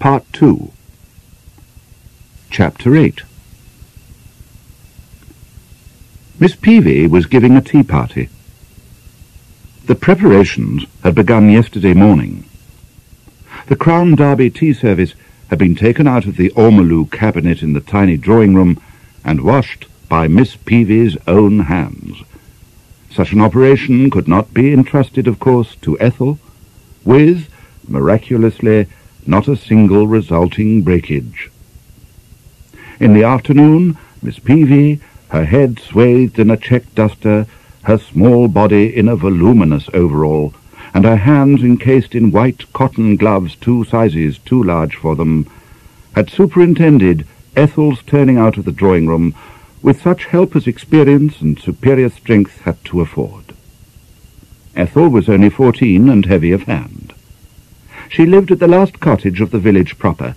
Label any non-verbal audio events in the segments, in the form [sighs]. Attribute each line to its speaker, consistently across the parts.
Speaker 1: Part 2 Chapter 8 Miss Peavy was giving a tea party. The preparations had begun yesterday morning. The Crown Derby tea service had been taken out of the ormolu cabinet in the tiny drawing-room and washed by Miss Peavy's own hands. Such an operation could not be entrusted, of course, to Ethel, with, miraculously, not a single resulting breakage. In the afternoon, Miss Peavy, her head swathed in a check duster, her small body in a voluminous overall, and her hands encased in white cotton gloves two sizes too large for them, had superintended Ethel's turning out of the drawing-room with such help as experience and superior strength had to afford. Ethel was only fourteen and heavy of hand. She lived at the last cottage of the village proper,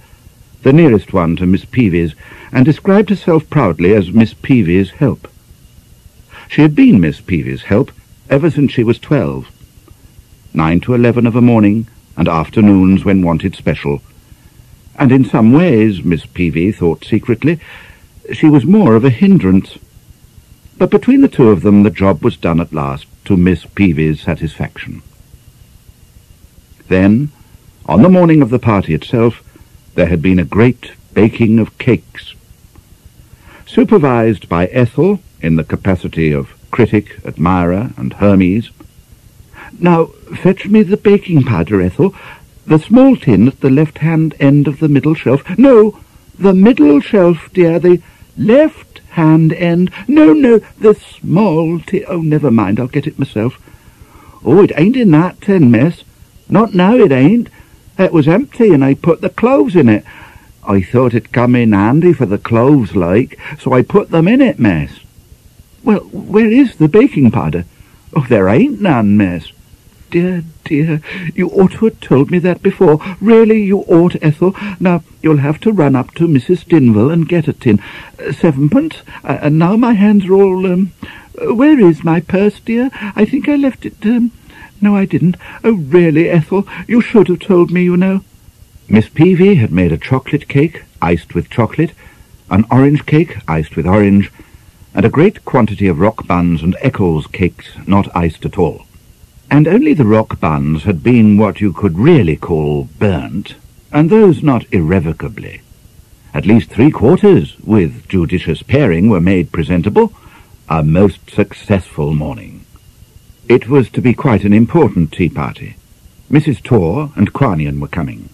Speaker 1: the nearest one to Miss Peavy's, and described herself proudly as Miss Peavy's help. She had been Miss Peavy's help ever since she was twelve. Nine to eleven of a morning, and afternoons when wanted special. And in some ways, Miss Peavy thought secretly, she was more of a hindrance. But between the two of them the job was done at last, to Miss Peavy's satisfaction. Then, on the morning of the party itself, there had been a great baking of cakes. Supervised by Ethel, in the capacity of critic, admirer, and Hermes. Now, fetch me the baking powder, Ethel. The small tin at the left-hand end of the middle shelf. No, the middle shelf, dear, the left-hand end. No, no, the small tin. Oh, never mind, I'll get it myself. Oh, it ain't in that tin, miss. Not now, it ain't. It was empty, and I put the cloves in it. I thought it'd come in handy for the cloves, like, so I put them in it, miss. Well, where is the baking powder? Oh, there ain't none, miss. Dear, dear, you ought to have told me that before. Really, you ought, Ethel. Now, you'll have to run up to Mrs. Dinville and get a tin. Uh, sevenpence, uh, and now my hands are all, um... Where is my purse, dear? I think I left it, um... No, I didn't. Oh, really, Ethel, you should have told me, you know. Miss Peavy had made a chocolate cake, iced with chocolate, an orange cake, iced with orange, and a great quantity of rock buns and Eccles cakes, not iced at all. And only the rock buns had been what you could really call burnt, and those not irrevocably. At least three quarters, with judicious paring, were made presentable. A most successful morning. It was to be quite an important tea party. Mrs. Torr and Quarnion were coming.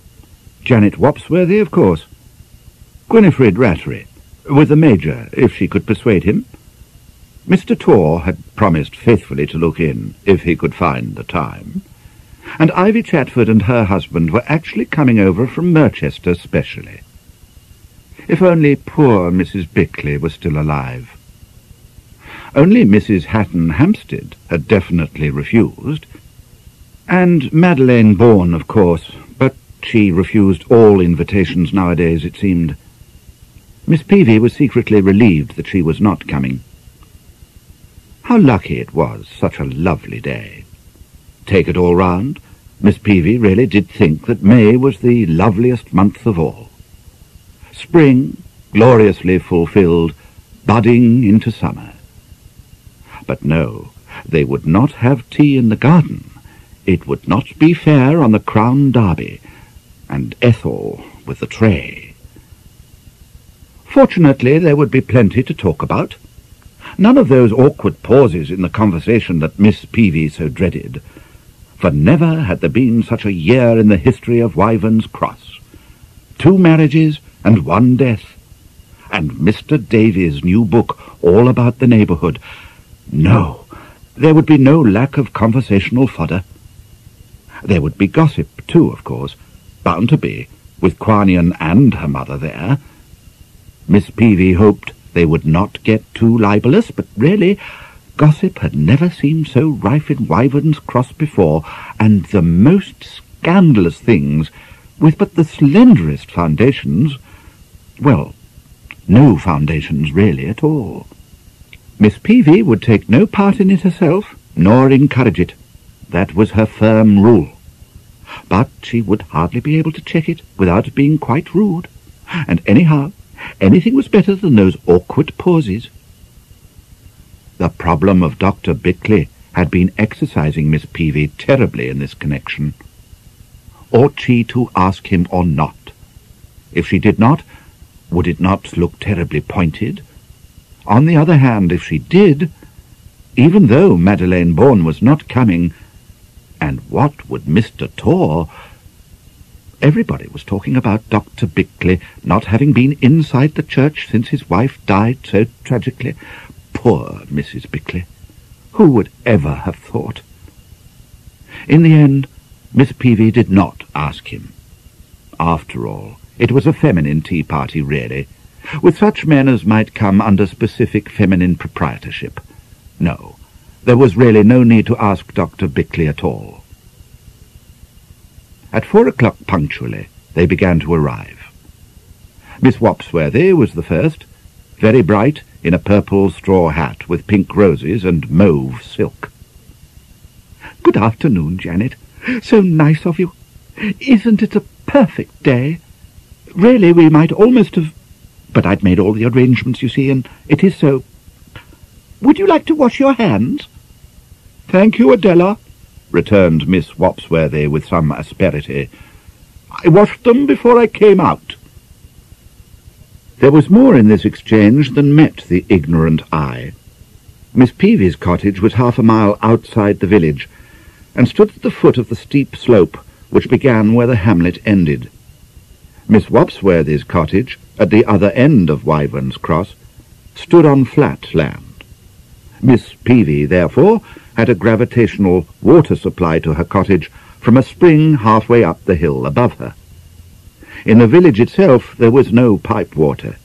Speaker 1: Janet Wopsworthy, of course. Gwynifred Rattery, with the Major, if she could persuade him. Mr. Torr had promised faithfully to look in, if he could find the time. And Ivy Chatford and her husband were actually coming over from Merchester specially. If only poor Mrs. Bickleigh was still alive. Only Mrs. Hatton Hampstead had definitely refused, and Madeleine Bourne, of course, but she refused all invitations nowadays, it seemed. Miss Peavy was secretly relieved that she was not coming. How lucky it was, such a lovely day. Take it all round, Miss Peavy really did think that May was the loveliest month of all. Spring, gloriously fulfilled, budding into summer. But no, they would not have tea in the garden. It would not be fair on the Crown Derby, and Ethel with the tray. Fortunately, there would be plenty to talk about. None of those awkward pauses in the conversation that Miss Peavy so dreaded, for never had there been such a year in the history of Wyvern's Cross. Two marriages and one death, and Mr. Davy's new book all about the neighbourhood. No, there would be no lack of conversational fodder. There would be gossip, too, of course, bound to be, with Quarnion and her mother there. Miss Peavy hoped they would not get too libelous, but really, gossip had never seemed so rife in Wyvern's Cross before, and the most scandalous things, with but the slenderest foundations, well, no foundations really at all. Miss Peavy would take no part in it herself, nor encourage it. That was her firm rule. but she would hardly be able to check it without being quite rude. And anyhow, anything was better than those awkward pauses. The problem of Dr. Bickleigh had been exercising Miss Peavy terribly in this connection. Ought she to ask him or not? If she did not, would it not look terribly pointed? On the other hand, if she did, even though Madeleine Bourne was not coming, and what would Mr. Torr... Everybody was talking about Dr. Bickleigh not having been inside the church since his wife died so tragically. Poor Mrs. Bickleigh. Who would ever have thought? In the end, Miss Peavy did not ask him. After all, it was a feminine tea party, really, with such men as might come under specific feminine proprietorship. No, there was really no need to ask Dr. Bickleigh at all. At four o'clock punctually, they began to arrive. Miss Wopsworthy was the first, very bright, in a purple straw hat with pink roses and mauve silk. Good afternoon, Janet. So nice of you. Isn't it a perfect day? Really, we might almost have... But I'd made all the arrangements, you see, and it is so would you like to wash your hands? Thank you, Adela, returned Miss Wopsworthy with some asperity. I washed them before I came out. There was more in this exchange than met the ignorant eye. Miss Peavy's cottage was half a mile outside the village, and stood at the foot of the steep slope which began where the hamlet ended. Miss Wopsworthy's cottage, at the other end of Wyvern's Cross, stood on flat land. Miss Peavy, therefore, had a gravitational water supply to her cottage from a spring halfway up the hill above her. In the village itself there was no pipe water,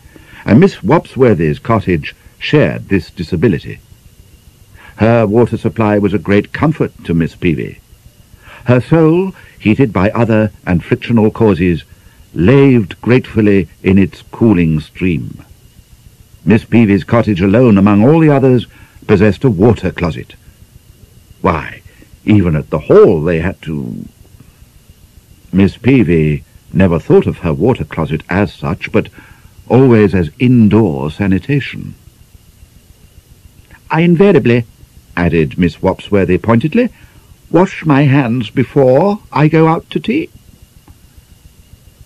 Speaker 1: and Miss Wopsworthy's cottage shared this disability. Her water supply was a great comfort to Miss Peavy. Her soul, heated by other and frictional causes, laved gratefully in its cooling stream. Miss Peavy's cottage alone among all the others possessed a water closet. Why, even at the hall they had to... Miss Peavy never thought of her water closet as such, but always as indoor sanitation. I invariably, added Miss Wopsworthy pointedly, wash my hands before I go out to tea.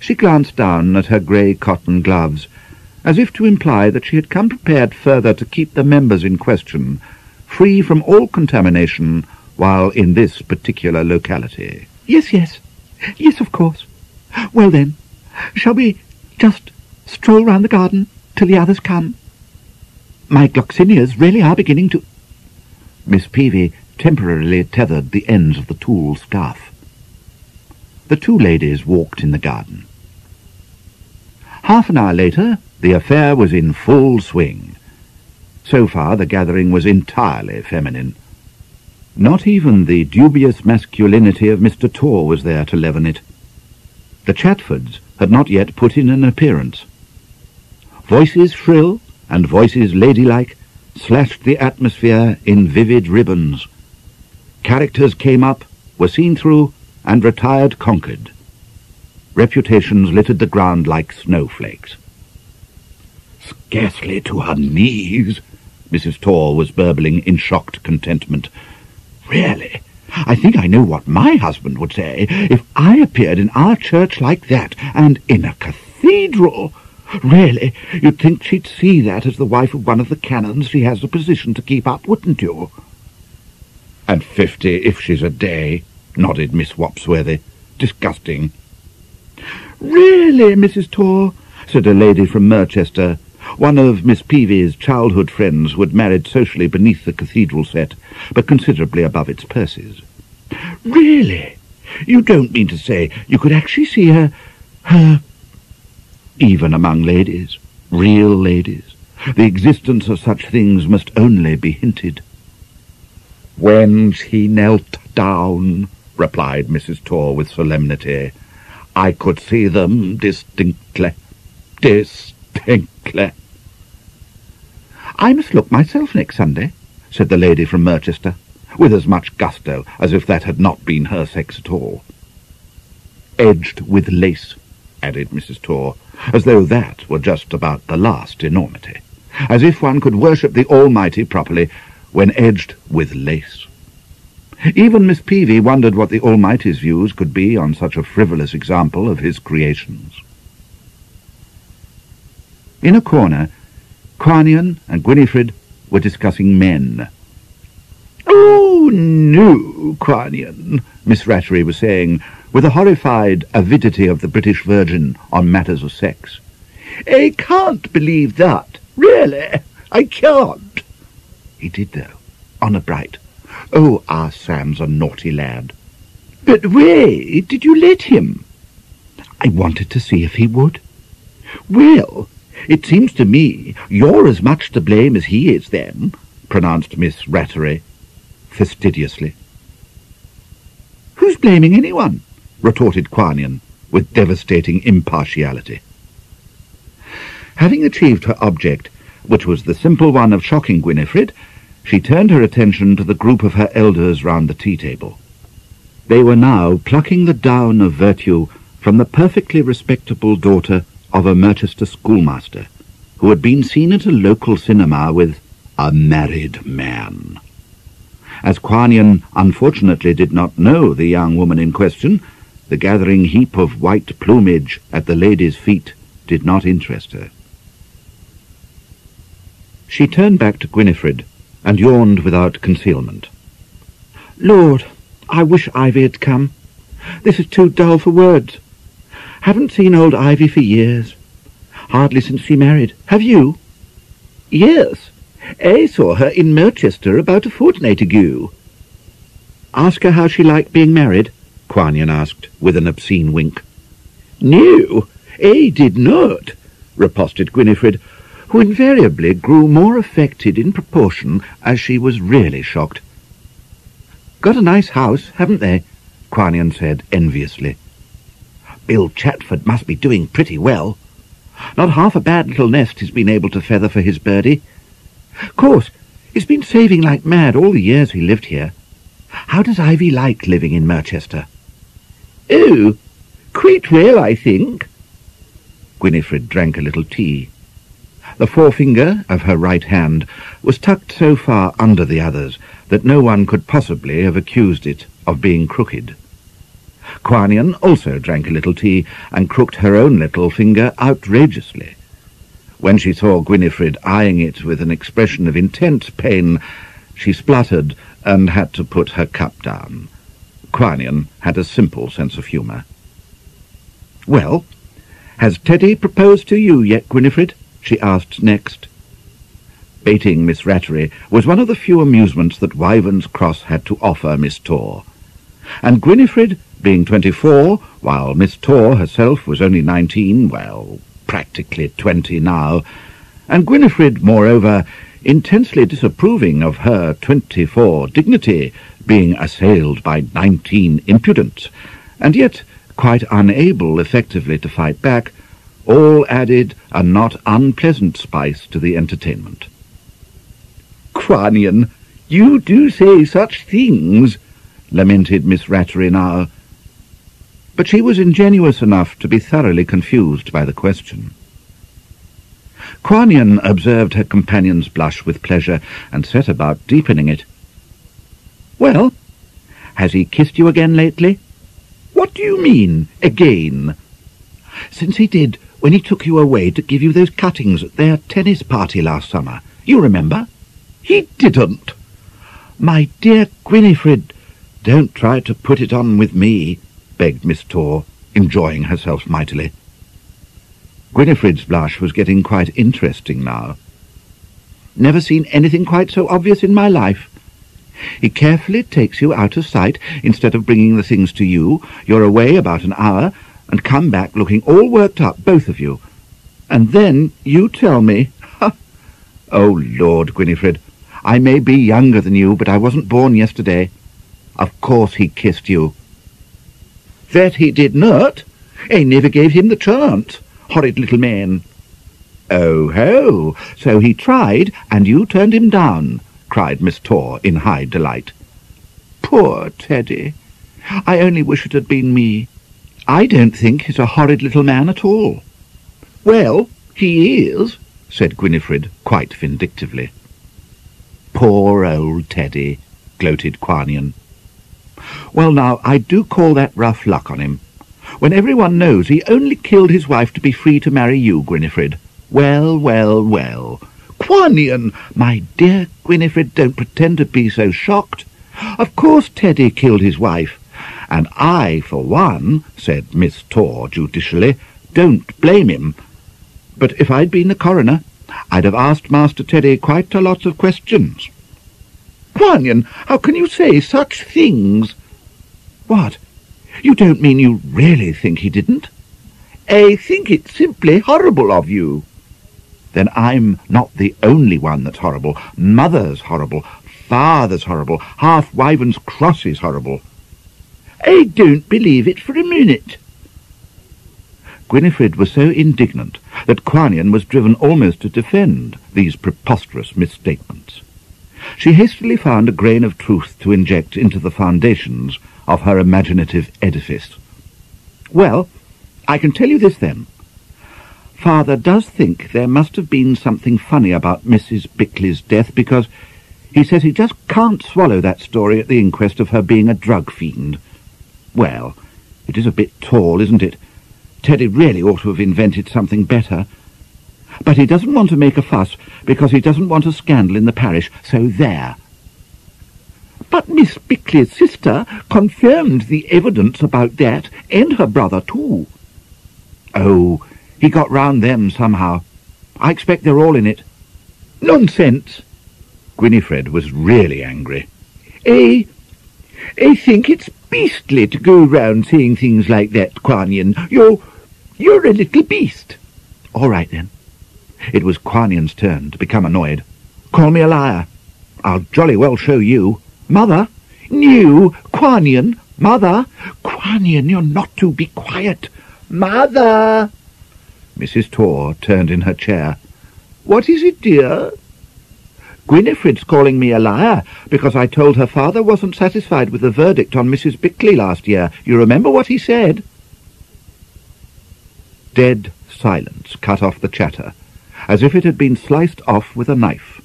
Speaker 1: She glanced down at her grey cotton gloves as if to imply that she had come prepared further to keep the members in question free from all contamination while in this particular locality. Yes, yes. Yes, of course. Well then, shall we just stroll round the garden till the others come? My gloxinias really are beginning to... Miss Peavy temporarily tethered the ends of the tulle scarf. The two ladies walked in the garden. Half an hour later, the affair was in full swing. So far the gathering was entirely feminine. Not even the dubious masculinity of Mr. Torr was there to leaven it. The Chatfords had not yet put in an appearance. Voices shrill and voices ladylike slashed the atmosphere in vivid ribbons. Characters came up, were seen through, and retired conquered. Reputations littered the ground like snowflakes. Scarcely to her knees, Mrs. Torr was burbling in shocked contentment. Really, I think I know what my husband would say if I appeared in our church like that, and in a cathedral. Really, you'd think she'd see that as the wife of one of the canons she has a position to keep up, wouldn't you? And fifty if she's a day, nodded Miss Wopsworthy. Disgusting. Really, Mrs. Torr, said a lady from Merchester, one of Miss Peavy's childhood friends who had married socially beneath the cathedral set, but considerably above its purses. Really? You don't mean to say you could actually see her... her... Even among ladies, real ladies, the existence of such things must only be hinted. When she knelt down, replied Mrs. Torr with solemnity, I could see them distinctly. Distinctly. I must look myself next Sunday, said the lady from Merchester, with as much gusto as if that had not been her sex at all. edged with lace, added Mrs. Torr, as though that were just about the last enormity. As if one could worship the Almighty properly when edged with lace. Even Miss Peavy wondered what the Almighty's views could be on such a frivolous example of his creations. In a corner, Quarnion and Gwynifred were discussing men. Oh, no, Quarnion, Miss Rattery was saying, with a horrified avidity of the British Virgin on matters of sex. I can't believe that. Really, I can't. He did, though, honour bright. Oh, our Sam's a naughty lad. But where did you let him? I wanted to see if he would. Well, it seems to me you're as much to blame as he is, then, pronounced Miss Rattery fastidiously. Who's blaming anyone? retorted Quarnion with devastating impartiality. Having achieved her object, which was the simple one of shocking Gwynifred, she turned her attention to the group of her elders round the tea-table. They were now plucking the down of virtue from the perfectly respectable daughter of a Merchester schoolmaster, who had been seen at a local cinema with a married man. As Quarnion unfortunately did not know the young woman in question, the gathering heap of white plumage at the lady's feet did not interest her. She turned back to Gwynifred and yawned without concealment. Lord, I wish Ivy had come. This is too dull for words. Haven't seen old Ivy for years. Hardly since she married. Have you? Yes. I saw her in Merchester about a fortnight ago. Ask her how she liked being married, Quarnion asked, with an obscene wink. No, I eh, did not, riposted Gwynifred, who invariably grew more affected in proportion as she was really shocked. Got a nice house, haven't they? Quarnion said enviously. Bill Chatford must be doing pretty well. Not half a bad little nest he's been able to feather for his birdie. Course, he's been saving like mad all the years he lived here. How does Ivy like living in Merchester? Oh, quite well, I think. Gwynifred drank a little tea. The forefinger of her right hand was tucked so far under the others that no one could possibly have accused it of being crooked. Quarnion also drank a little tea and crooked her own little finger outrageously. When she saw Gwynifred eyeing it with an expression of intense pain, she spluttered and had to put her cup down. Quarnion had a simple sense of humour. Well, has Teddy proposed to you yet, Gwynifred? She asked next. Baiting Miss Rattery was one of the few amusements that Wyvern's Cross had to offer Miss Torr. And Gwynifred, being twenty-four, while Miss Torr herself was only nineteen, well, practically twenty now, and Gwynifred, moreover, intensely disapproving of her twenty-four dignity, being assailed by nineteen impudence, and yet quite unable effectively to fight back, all added a not unpleasant spice to the entertainment. Quarnion, you do say such things, lamented Miss Rattery now. But she was ingenuous enough to be thoroughly confused by the question. Quarnion observed her companion's blush with pleasure and set about deepening it. Well, has he kissed you again lately? What do you mean, again? Since he did when he took you away to give you those cuttings at their tennis party last summer. You remember? He didn't. My dear Gwynifred, don't try to put it on with me, begged Miss Torr, enjoying herself mightily. Gwynifred's blush was getting quite interesting now. Never seen anything quite so obvious in my life. He carefully takes you out of sight instead of bringing the things to you. You're away about an hour, and come back looking all worked up, both of you. And then you tell me... [laughs] oh, Lord, Gwynifred, I may be younger than you, but I wasn't born yesterday. Of course he kissed you. That he did not. I never gave him the chance. Horrid little man. Oh, ho! So he tried, and you turned him down, cried Miss Torr in high delight. Poor Teddy! I only wish it had been me. I don't think he's a horrid little man at all.
Speaker 2: Well, he is, said Gwynifred, quite vindictively.
Speaker 1: Poor old Teddy, gloated Quarnion. Well, now, I do call that rough luck on him. When everyone knows he only killed his wife to be free to marry you, Gwynifred. Well, well, well.
Speaker 2: Quarnion!
Speaker 1: My dear Gwynifred, don't pretend to be so shocked. Of course Teddy killed his wife. And I, for one, said Miss Torr judicially, don't blame him. But if I'd been the coroner, I'd have asked Master Teddy quite a lot of questions.
Speaker 2: Quarnion, how can you say such things?
Speaker 1: What? You don't mean you really think he didn't?
Speaker 2: I think it's simply horrible of you.
Speaker 1: Then I'm not the only one that's horrible. Mother's horrible. Father's horrible. Half Wyvern's Cross is horrible.
Speaker 2: I don't believe it for a minute.
Speaker 1: Gwynifred was so indignant that Quarnion was driven almost to defend these preposterous misstatements. She hastily found a grain of truth to inject into the foundations of her imaginative edifice. Well, I can tell you this then. Father does think there must have been something funny about Mrs. Bickleigh's death because he says he just can't swallow that story at the inquest of her being a drug fiend. Well, it is a bit tall, isn't it? Teddy really ought to have invented something better. But he doesn't want to make a fuss because he doesn't want a scandal in the parish, so there.
Speaker 2: But Miss Bickleigh's sister confirmed the evidence about that, and her brother too.
Speaker 1: Oh, he got round them somehow. I expect they're all in it.
Speaker 2: Nonsense.
Speaker 1: Gwynifred was really angry.
Speaker 2: I, I think it's beastly to go round saying things like that, Quarnion. You're, you're a little beast.
Speaker 1: All right, then. It was Quarnion's turn to become annoyed. Call me a liar. I'll jolly well show you.
Speaker 2: Mother? No, Quarnion. Mother? Quarnion, you're not to be quiet. Mother!
Speaker 1: Mrs. Torr turned in her chair.
Speaker 2: What is it, dear?
Speaker 1: Gwynifred's calling me a liar because I told her father wasn't satisfied with the verdict on Mrs. Bickleigh last year. You remember what he said? Dead silence cut off the chatter, as if it had been sliced off with a knife.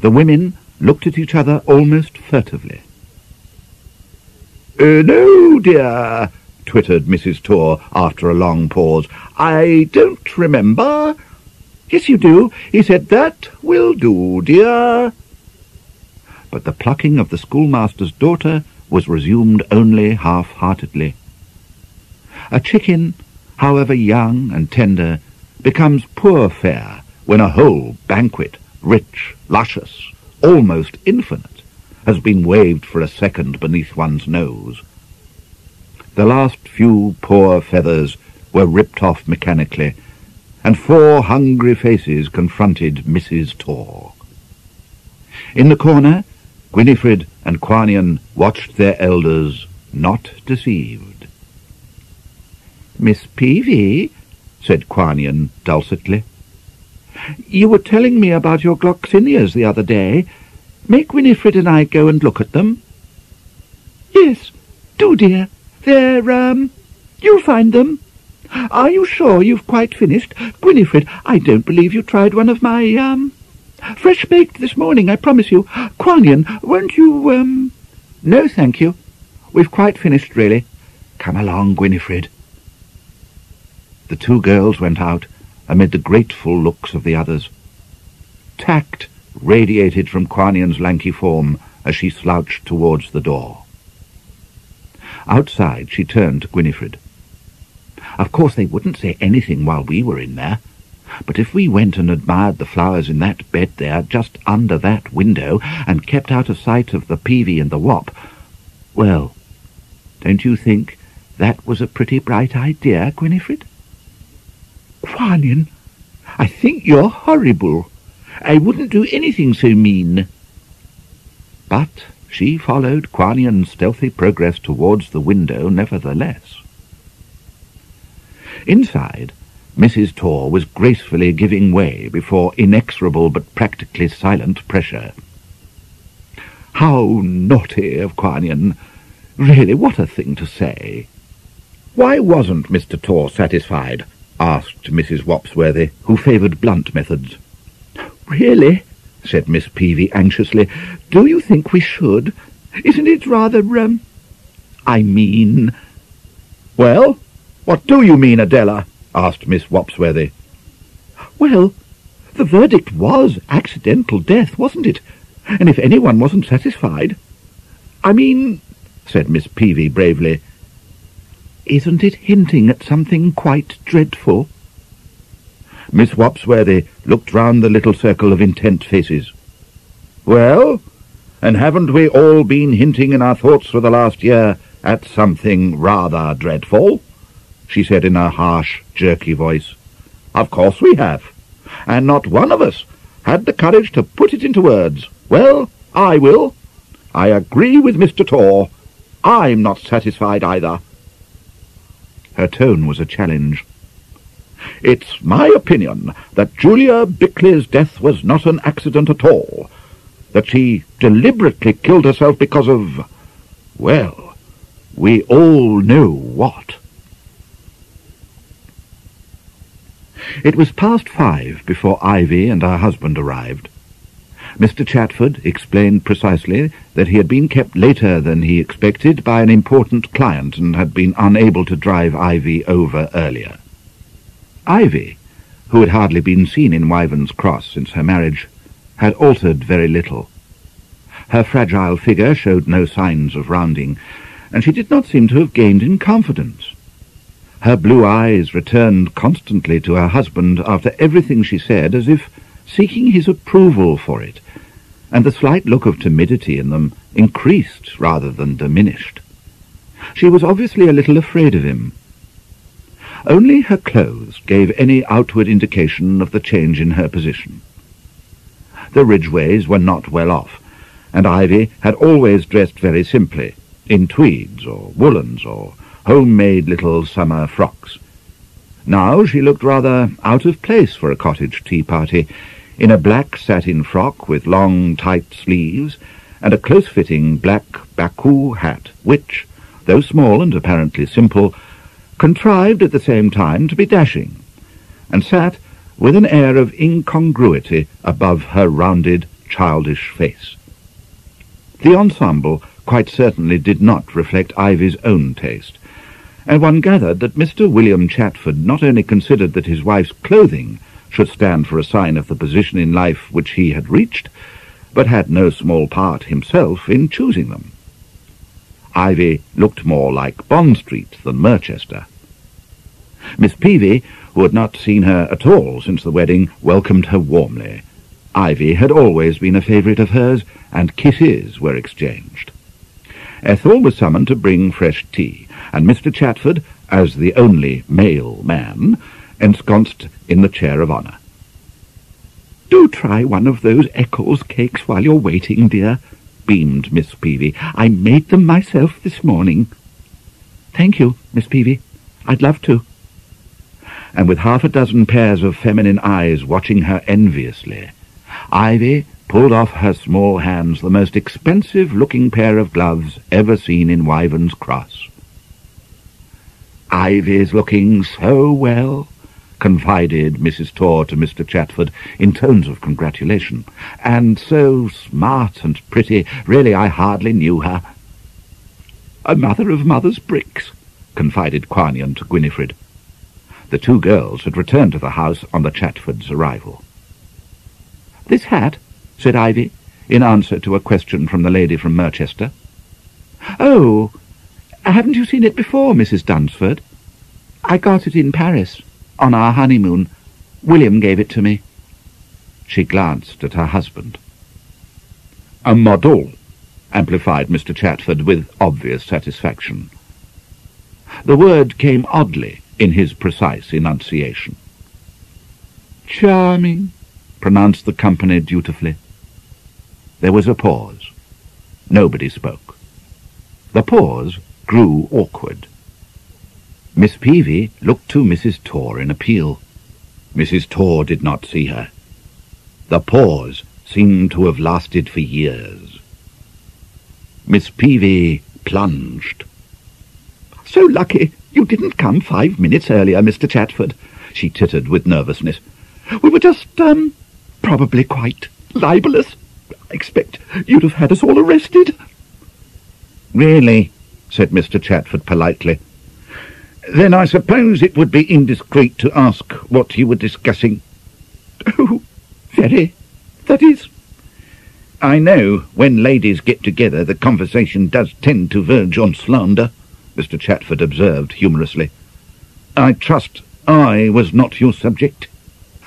Speaker 1: The women looked at each other almost furtively.
Speaker 2: Uh, no, dear, twittered Mrs. Torr after a long pause. I don't remember. Yes, you do. He said, that will do, dear.
Speaker 1: But the plucking of the schoolmaster's daughter was resumed only half-heartedly. A chicken, however young and tender, becomes poor fare when a whole banquet, rich, luscious, almost infinite, has been waved for a second beneath one's nose. The last few poor feathers were ripped off mechanically, and four hungry faces confronted Mrs. Torr. In the corner, Gwynifred and Quarnion watched their elders, not deceived.
Speaker 2: Miss Peavy, said Quarnion dulcetly,
Speaker 1: you were telling me about your gloxinias the other day. Make Gwynifred and I go and look at them.
Speaker 2: Yes, do, dear. They're, um, you'll find them. Are you sure you've quite finished? Gwynifred, I don't believe you tried one of my, um, fresh baked this morning, I promise you. Quarnion, won't you, um...
Speaker 1: No, thank you. We've quite finished, really. Come along, Gwynifred. The two girls went out amid the grateful looks of the others. Tact radiated from Quarnion's lanky form as she slouched towards the door. Outside, she turned to Gwynifred. Of course, they wouldn't say anything while we were in there. But if we went and admired the flowers in that bed there, just under that window, and kept out of sight of the peavy and the wop, well, don't you think that was a pretty bright idea, Gwynifred?
Speaker 2: Quarnion, I think you're horrible. I wouldn't do anything so mean.
Speaker 1: But she followed Quarnion's stealthy progress towards the window nevertheless. Inside, Mrs. Torr was gracefully giving way before inexorable but practically silent pressure. How naughty of Quarnion! Really, what a thing to say! Why wasn't Mr. Torr satisfied? asked Mrs. Wopsworthy, who favoured blunt methods.
Speaker 2: Really? said Miss Peavy anxiously. Do you think we should? Isn't it rather, um... I mean...
Speaker 1: Well, what do you mean, Adela? asked Miss Wopsworthy.
Speaker 2: Well, the verdict was accidental death, wasn't it? And if anyone wasn't satisfied... I mean, said Miss Peavy bravely, isn't it hinting at something quite dreadful?
Speaker 1: Miss Wopsworthy looked round the little circle of intent faces. Well, and haven't we all been hinting in our thoughts for the last year at something rather dreadful? She said in a harsh, jerky voice. Of course we have, and not one of us had the courage to put it into words. Well, I will. I agree with Mr. Torr. I'm not satisfied either. Her tone was a challenge. It's my opinion that Julia Bickleigh's death was not an accident at all, that she deliberately killed herself because of, well, we all know what. It was past five before Ivy and her husband arrived. Mr. Chatford explained precisely that he had been kept later than he expected by an important client and had been unable to drive Ivy over earlier. Ivy, who had hardly been seen in Wyvern's Cross since her marriage, had altered very little. Her fragile figure showed no signs of rounding, and she did not seem to have gained in confidence. Her blue eyes returned constantly to her husband after everything she said, as if seeking his approval for it, and the slight look of timidity in them increased rather than diminished. She was obviously a little afraid of him. Only her clothes gave any outward indication of the change in her position. The Ridgeways were not well off, and Ivy had always dressed very simply, in tweeds or woolens or homemade little summer frocks. Now she looked rather out of place for a cottage tea party, in a black satin frock with long, tight sleeves, and a close-fitting black Baku hat, which, though small and apparently simple, contrived at the same time to be dashing, and sat with an air of incongruity above her rounded, childish face. The ensemble quite certainly did not reflect Ivy's own taste, and one gathered that Mr. William Chatford not only considered that his wife's clothing should stand for a sign of the position in life which he had reached, but had no small part himself in choosing them. Ivy looked more like Bond Street than Merchester. Miss Peavy, who had not seen her at all since the wedding, welcomed her warmly. Ivy had always been a favourite of hers, and kisses were exchanged. Ethel was summoned to bring fresh tea, and Mr. Chatford, as the only male man, ensconced in the chair of honour.
Speaker 2: Do try one of those Eccles cakes while you're waiting, dear, beamed Miss Peavy. I made them myself this morning. Thank you, Miss Peavy. I'd love to.
Speaker 1: And with half a dozen pairs of feminine eyes watching her enviously, Ivy pulled off her small hands the most expensive-looking pair of gloves ever seen in Wyvern's Cross. Ivy's looking so well, confided Mrs. Torr to Mr. Chatford in tones of congratulation. And so smart and pretty, really I hardly knew her.
Speaker 2: A mother of mother's bricks, confided Quarnion to Gwynifred.
Speaker 1: The two girls had returned to the house on the Chatfords' arrival.
Speaker 2: This hat, said Ivy, in answer to a question from the lady from Merchester. Oh, haven't you seen it before, Mrs. Dunsford? I got it in Paris on our honeymoon. William gave it to me.
Speaker 1: She glanced at her husband. A model, amplified Mr. Chatford with obvious satisfaction. The word came oddly in his precise enunciation.
Speaker 2: Charming, pronounced the company dutifully.
Speaker 1: There was a pause. Nobody spoke. The pause grew awkward. Miss Peavy looked to Mrs. Torr in appeal. Mrs. Torr did not see her. The pause seemed to have lasted for years. Miss Peavy plunged.
Speaker 2: So lucky, You didn't come five minutes earlier, Mr. Chatford, she tittered with nervousness. We were just, um, probably quite libelous. I expect you'd have had us all arrested.
Speaker 1: Really, said Mr. Chatford politely. Then I suppose it would be indiscreet to ask what you were discussing. [laughs]
Speaker 2: Oh, very. That is...
Speaker 1: I know when ladies get together the conversation does tend to verge on slander, Mr. Chatford observed humorously. I trust I was not your subject. [laughs]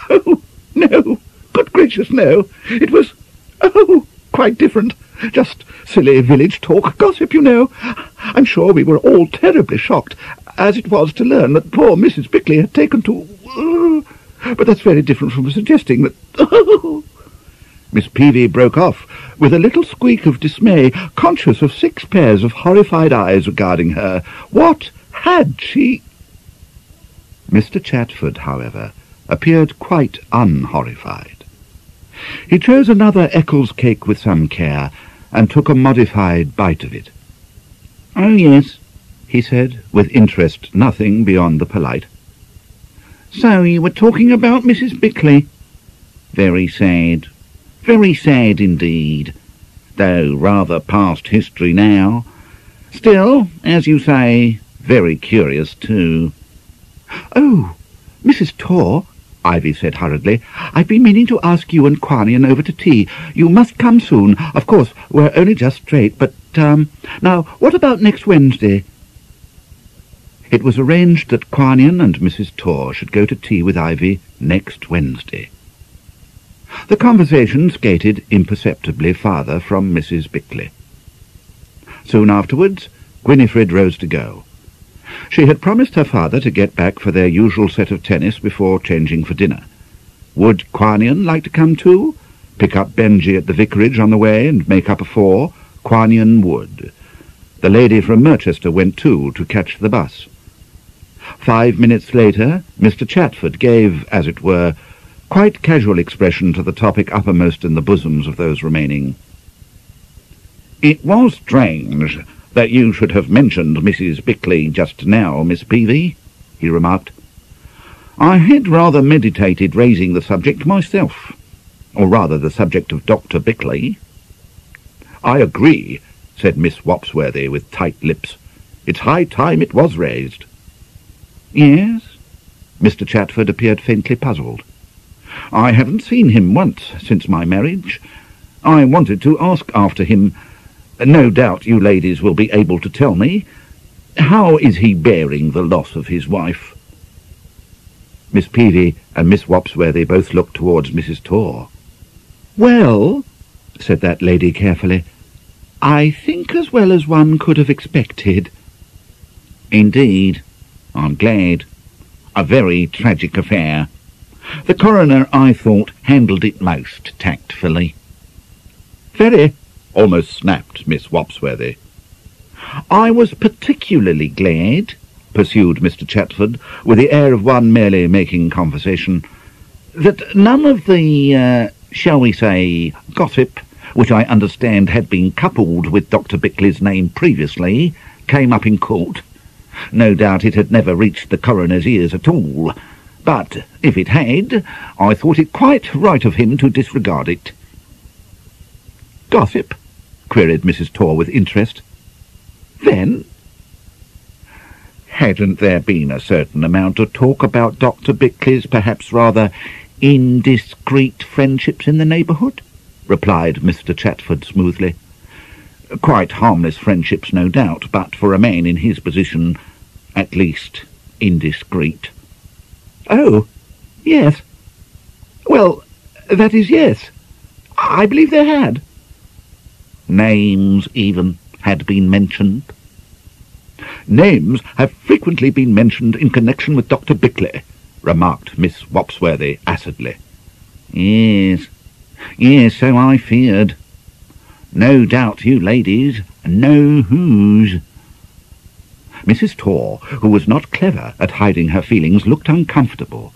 Speaker 2: Oh, no. Good gracious, no. It was, oh, quite different. Just silly village talk, gossip, you know. I'm sure we were all terribly shocked, as it was to learn that poor Mrs. Bickleigh had taken to... Uh, but that's very different from suggesting that... Oh. [laughs] Miss Peavy broke off with a little squeak of dismay, conscious of six pairs of horrified eyes regarding her. What had she... Mr. Chatford, however, appeared quite unhorrified. He chose another Eccles cake with some care, and took a modified bite of it.
Speaker 1: Oh, yes, he said, with interest nothing beyond the polite. So you were talking about Mrs. Bickleigh. Very sad. Very sad indeed, though rather past history now. Still, as you say, very curious too.
Speaker 2: Oh, Mrs. Torr, Ivy said hurriedly. I've been meaning to ask you and Quarnion over to tea. You must come soon. Of course, we're only just straight, but, um... Now, what about next Wednesday? It was arranged that Quarnion and Mrs. Torr should go to tea with Ivy next Wednesday. The conversation skated imperceptibly farther from Mrs. Bickleigh. Soon afterwards, Gwynifred rose to go. She had promised her father to get back for their usual set of tennis before changing for dinner. Would Quarnion like to come too? Pick up Benjy at the vicarage on the way and make up a four? Quarnion would. The lady from Merchester went too to catch the bus. Five minutes later, Mr. Chatford gave, as it were, quite casual expression to the topic uppermost in the bosoms of those remaining. It was strange that you should have mentioned Mrs. Bickleigh just now, Miss Peavy, he remarked. I had rather meditated raising the subject myself, or rather the subject of Dr. Bickleigh. I agree, said Miss Wopsworthy with tight lips. It's high time it was raised. Yes? Mr. Chatford appeared faintly puzzled. I haven't seen him once since my marriage. I wanted to ask after him, Uh, no doubt you ladies will be able to tell me. How is he bearing the loss of his wife? Miss Peavy and Miss Wopsworthy both looked towards Mrs. Torr. Well, said that lady carefully, I think as well as one could have expected. Indeed, I'm glad. A very tragic affair. The coroner, I thought, handled it most tactfully. Very, almost snapped Miss Wopsworthy. I was particularly glad, pursued Mr. Chatford, with the air of one merely making conversation, that none of the, uh, shall we say, gossip, which I understand had been coupled with Dr. Bickleigh's name previously, came up in court. No doubt it had never reached the coroner's ears at all, but if it had, I thought it quite right of him to disregard it. Gossip? Queried Mrs. Torr with interest. Then? Hadn't there been a certain amount of talk about Dr. Bickleigh's perhaps rather indiscreet friendships in the neighbourhood? replied Mr. Chatford smoothly. Quite harmless friendships, no doubt, but for a man in his position, at least indiscreet. Oh, yes. Well, that is yes. I believe there had. Names, even, had been mentioned. Names have frequently been mentioned in connection with Dr. Bickleigh, remarked Miss Wopsworthy acidly. Yes, yes, so I feared. No doubt you ladies know whose. Mrs. Torr, who was not clever at hiding her feelings, looked uncomfortable.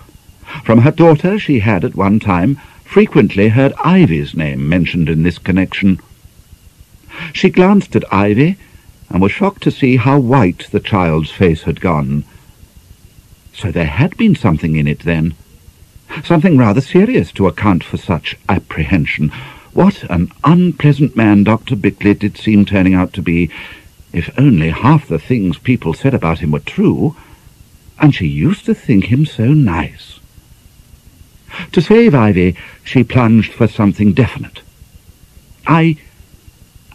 Speaker 2: From her daughter she had at one time frequently heard Ivy's name mentioned in this connection, she glanced at Ivy,
Speaker 1: and was shocked to see how white the child's face had gone. So there had been something in it then. Something rather serious to account for such apprehension. What an unpleasant man Dr. Bickleigh did seem turning out to be, if only half the things people said about him were true, and she used to think him so nice. To save Ivy, she plunged for something definite. I...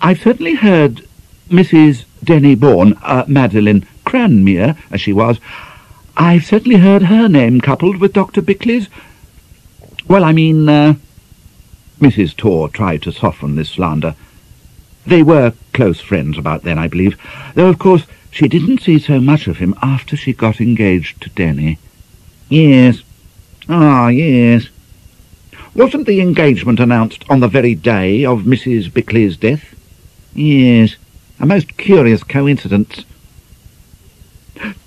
Speaker 1: I've certainly heard Mrs. Denny Bourne, uh, Madeleine Cranmere, as she was, I've certainly heard her name coupled with Dr. Bickleigh's. Well, I mean, uh, Mrs. Torr tried to soften this slander. They were close friends about then, I believe, though, of course, she didn't see so much of him after she got engaged to Denny. Yes. Ah, yes. Wasn't the engagement announced on the very day of Mrs. Bickleigh's death? Yes. A most curious coincidence.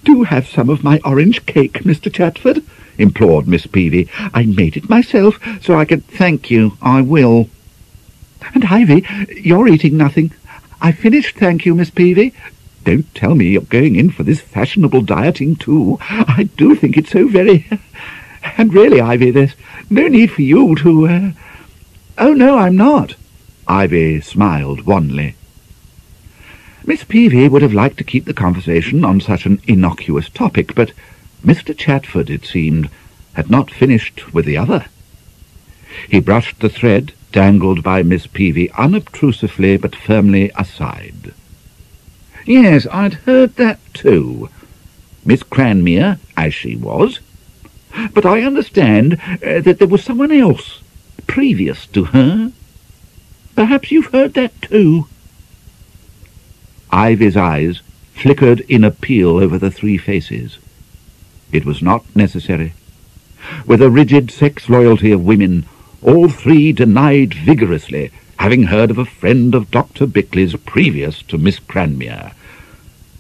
Speaker 1: Do have some of my orange cake, Mr. Chatford, implored Miss Peavy. I made it myself, so I can thank you. I will. And Ivy, you're eating nothing. I finished, thank you, Miss Peavy. Don't tell me you're going in for this fashionable dieting, too. I do think it's so very... [laughs] And really, Ivy, there's no need for you to... Uh... Oh, no, I'm not. Ivy smiled wanly. Miss Peavy would have liked to keep the conversation on such an innocuous topic, but Mr. Chatford, it seemed, had not finished with the other. He brushed the thread dangled by Miss Peavy unobtrusively but firmly aside. Yes, I'd heard that too. Miss Cranmere, as she was. But I understand uh, that there was someone else previous to her. Perhaps you've heard that too. Ivy's eyes flickered in appeal over the three faces. It was not necessary. With a rigid sex loyalty of women, all three denied vigorously having heard of a friend of Dr. Bickleigh's previous to Miss Cranmere,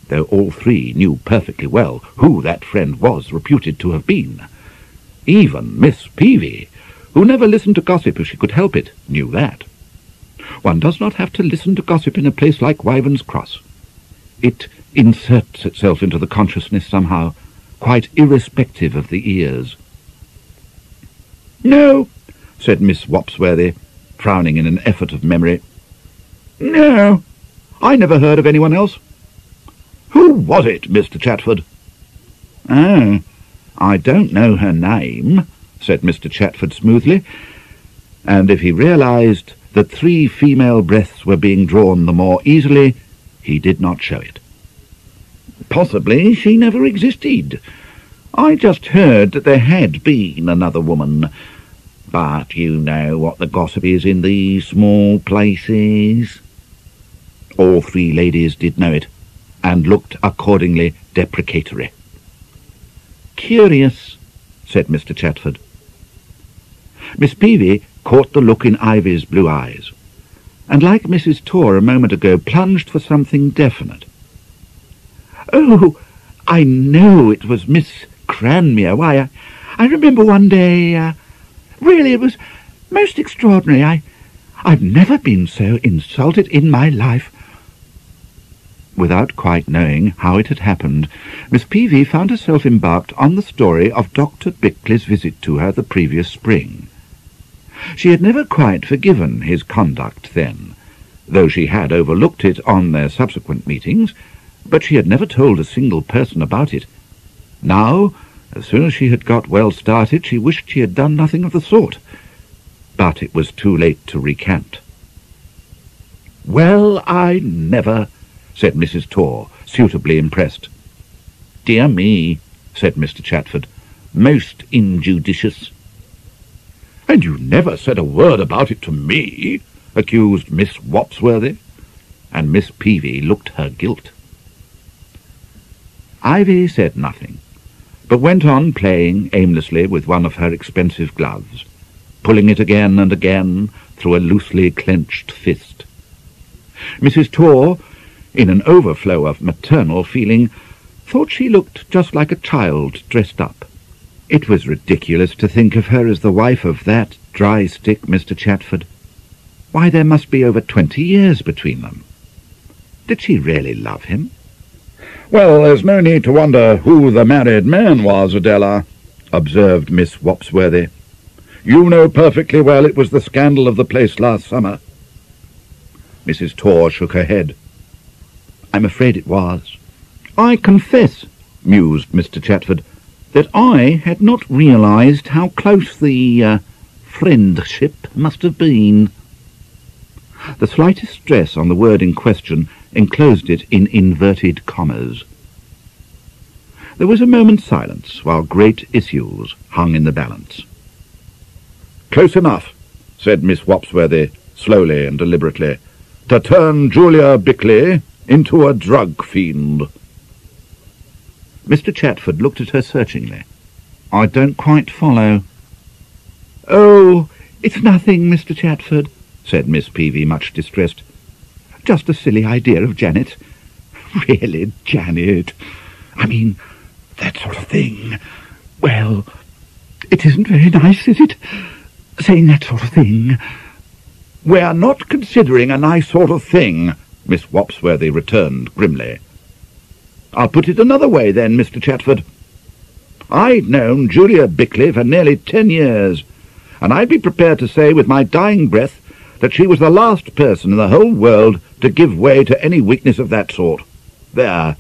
Speaker 1: though all three knew perfectly well who that friend was reputed to have been. Even Miss Peavy, who never listened to gossip if she could help it, knew that. One does not have to listen to gossip in a place like Wyvern's Cross. It inserts itself into the consciousness somehow, quite irrespective of the ears. No, said Miss Wopsworthy, frowning in an effort of memory. No, I never heard of anyone else. Who was it, Mr. Chatford? Oh, I don't know her name, said Mr. Chatford smoothly, and if he realized that three female breaths were being drawn the more easily, he did not show it. Possibly she never existed. I just heard that there had been another woman. But you know what the gossip is in these small places. All three ladies did know it, and looked accordingly deprecatory. Curious, said Mr. Chatford. Miss Peavy caught the look in Ivy's blue eyes, and like Mrs. Torr a moment ago plunged for something definite. Oh, I know it was Miss Cranmere. Why, I, I remember one day... Uh, really, it was most extraordinary. I, I've never been so insulted in my life. Without quite knowing how it had happened, Miss Peavy found herself embarked on the story of Dr. Bickleigh's visit to her the previous spring. She had never quite forgiven his conduct then, though she had overlooked it on their subsequent meetings, but she had never told a single person about it. Now, as soon as she had got well started, she wished she had done nothing of the sort. But it was too late to recant. Well, I never, said Mrs. Torr, suitably impressed. Dear me, said Mr. Chatford, most injudicious. And you never said a word about it to me, accused Miss Wopsworthy, and Miss Peavy looked her guilt. Ivy said nothing, but went on playing aimlessly with one of her expensive gloves, pulling it again and again through a loosely clenched fist. Mrs. Torr, in an overflow of maternal feeling, thought she looked just like a child dressed up. It was ridiculous to think of her as the wife of that dry stick Mr. Chatford. Why, there must be over twenty years between them. Did she really love him?
Speaker 3: Well, there's no need to wonder who the married man was, Adela, observed Miss Wopsworthy. You know perfectly well it was the scandal of the place last summer.
Speaker 1: Mrs. Torr shook her head.
Speaker 2: I'm afraid it was.
Speaker 1: I confess, mused Mr. Chatford, that I had not realized how close the uh, friendship must have been. The slightest stress on the word in question enclosed it in inverted commas. There was a moment's silence while great issues hung in the balance.
Speaker 3: Close enough, said Miss Wopsworthy, slowly and deliberately, to turn Julia Bickleigh into a drug fiend.
Speaker 1: Mr. Chatford looked at her searchingly. I don't quite follow.
Speaker 2: Oh, it's nothing, Mr. Chatford, said Miss Peavy, much distressed. Just a silly idea of Janet. [laughs] Really, Janet. I mean, that sort of thing. Well, it isn't very nice, is it? Saying that sort of thing.
Speaker 3: We're not considering a nice sort of thing, Miss Wopsworthy returned grimly. I'll put it another way then, Mr. Chatford. I'd known Julia Bickleigh for nearly ten years, and I'd be prepared to say with my dying breath that she was the last person in the whole world to give way to any weakness of that sort. There.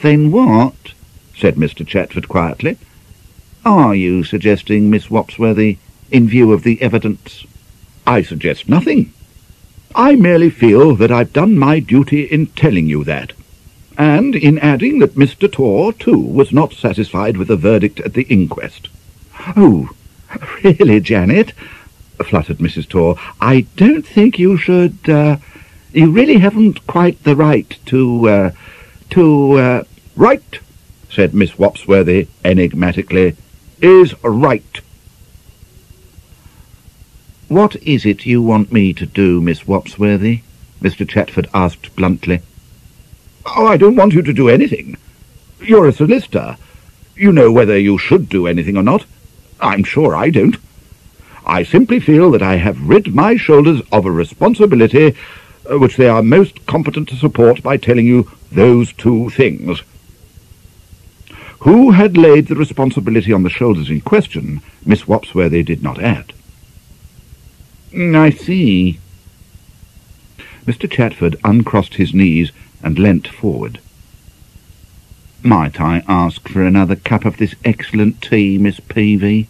Speaker 1: Then what, said Mr. Chatford quietly, are you suggesting, Miss Wopsworthy, in view of the evidence?
Speaker 3: I suggest nothing. I merely feel that I've done my duty in telling you that, and in adding that Mr. Torr, too, was not satisfied with the verdict at the inquest.
Speaker 2: Oh, [laughs] really, Janet, fluttered Mrs. Torr, I don't think you should, uh, you really haven't quite the right to, uh, to, uh...
Speaker 3: Right, said Miss Wopsworthy enigmatically, is right.
Speaker 1: What is it you want me to do, Miss Wopsworthy? Mr. Chatford asked bluntly.
Speaker 3: Oh, I don't want you to do anything. You're a solicitor. You know whether you should do anything or not. I'm sure I don't. I simply feel that I have rid my shoulders of a responsibility uh, which they are most competent to support by telling you those two things. Who had laid the responsibility on the shoulders in question, Miss Wopsworthy did not add.
Speaker 1: Mm, I see. Mr. Chatford uncrossed his knees and leant forward. Might I ask for another cup of this excellent tea, Miss Peavy?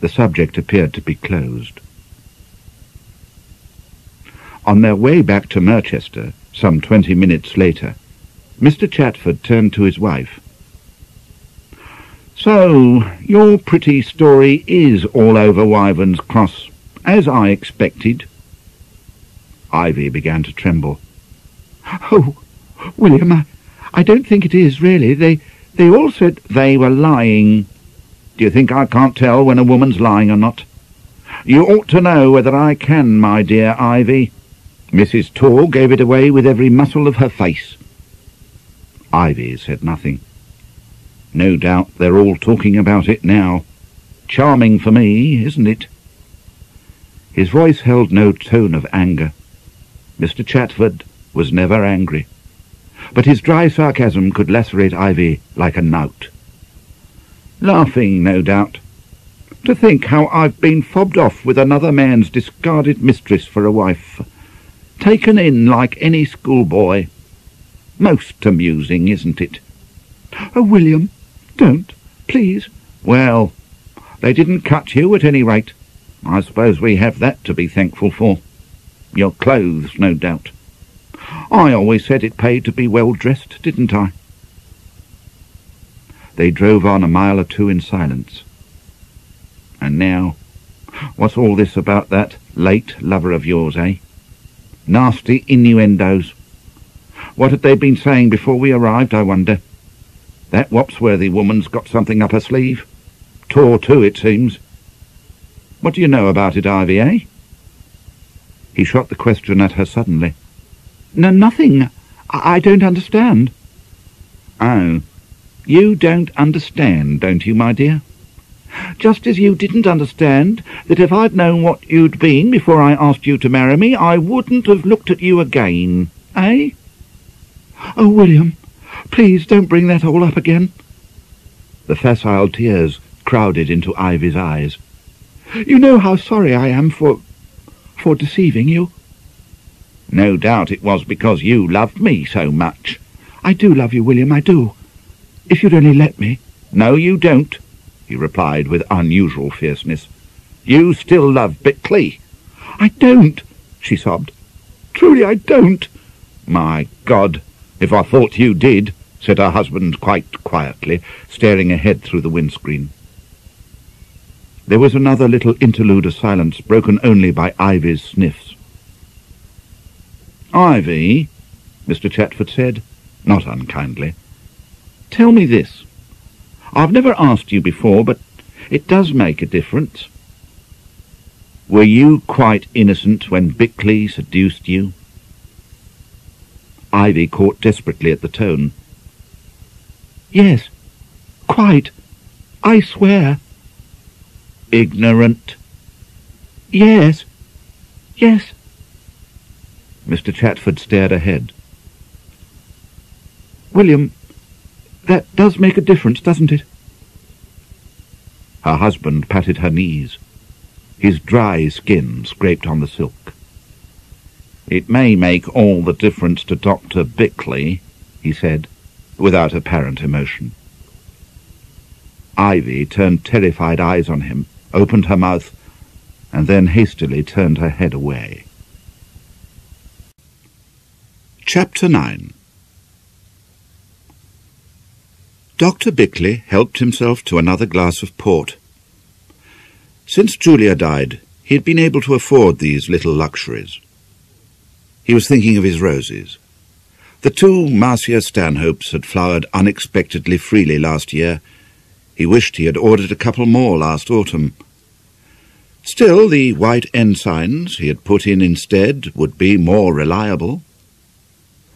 Speaker 1: The subject appeared to be closed. On their way back to Merchester, some twenty minutes later, Mr. Chatford turned to his wife. So, your pretty story is all over Wyvern's Cross, as I expected. Ivy began to tremble.
Speaker 2: Oh, William, I, I don't think it is, really. They, they all said
Speaker 1: they were lying. Do you think I can't tell when a woman's lying or not? You ought to know whether I can, my dear Ivy. Mrs. Torr gave it away with every muscle of her face. Ivy said nothing. No doubt they're all talking about it now. Charming for me, isn't it? His voice held no tone of anger. Mr. Chatford was never angry, but his dry sarcasm could lacerate Ivy like a knout. Laughing, no doubt. To think how I've been fobbed off with another man's discarded mistress for a wife. Taken in like any schoolboy. Most amusing, isn't it?
Speaker 2: Oh, William, don't, please.
Speaker 1: Well, they didn't cut you at any rate. I suppose we have that to be thankful for. Your clothes, no doubt. I always said it paid to be well dressed, didn't I? They drove on a mile or two in silence. And now, what's all this about that late lover of yours, eh? Nasty innuendos. What had they been saying before we arrived, I wonder? That Wopsworthy woman's got something up her sleeve. Torr too, it seems. What do you know about it, Ivy, eh? He shot the question at her suddenly.
Speaker 2: No, nothing. I, I don't understand.
Speaker 1: Oh, you don't understand, don't you, my dear? Just as you didn't understand that if I'd known what you'd been before I asked you to marry me, I wouldn't have looked at you again, eh?
Speaker 2: Oh, William, please don't bring that all up again.
Speaker 1: The facile tears crowded into Ivy's eyes.
Speaker 2: You know how sorry I am for... for deceiving you.
Speaker 1: No doubt it was because you loved me so much.
Speaker 2: I do love you, William, I do. If you'd only let me.
Speaker 1: No, you don't, he replied with unusual fierceness. You still love Bickleigh.
Speaker 2: I don't, she sobbed. Truly, I don't.
Speaker 1: My God, if I thought you did, said her husband quite quietly, staring ahead through the windscreen. There was another little interlude of silence, broken only by Ivy's sniffs. Ivy, Mr. Chatford said, not unkindly, tell me this. I've never asked you before, but it does make a difference. Were you quite innocent when Bickleigh seduced you? Ivy caught desperately at the tone.
Speaker 2: Yes, quite. I swear.
Speaker 1: Ignorant?
Speaker 2: Yes. Yes.
Speaker 1: Mr. Chatford stared ahead.
Speaker 2: William, that does make a difference, doesn't it?
Speaker 1: Her husband patted her knees. His dry skin scraped on the silk. It may make all the difference to Dr. Bickleigh, he said, without apparent emotion. Ivy turned terrified eyes on him, opened her mouth, and then hastily turned her head away. Chapter 9 Dr. Bickleigh helped himself to another glass of port. Since Julia died, he had been able to afford these little luxuries. He was thinking of his roses. The two Marcia Stanhopes had flowered unexpectedly freely last year. He wished he had ordered a couple more last autumn. Still, the white ensigns he had put in instead would be more reliable.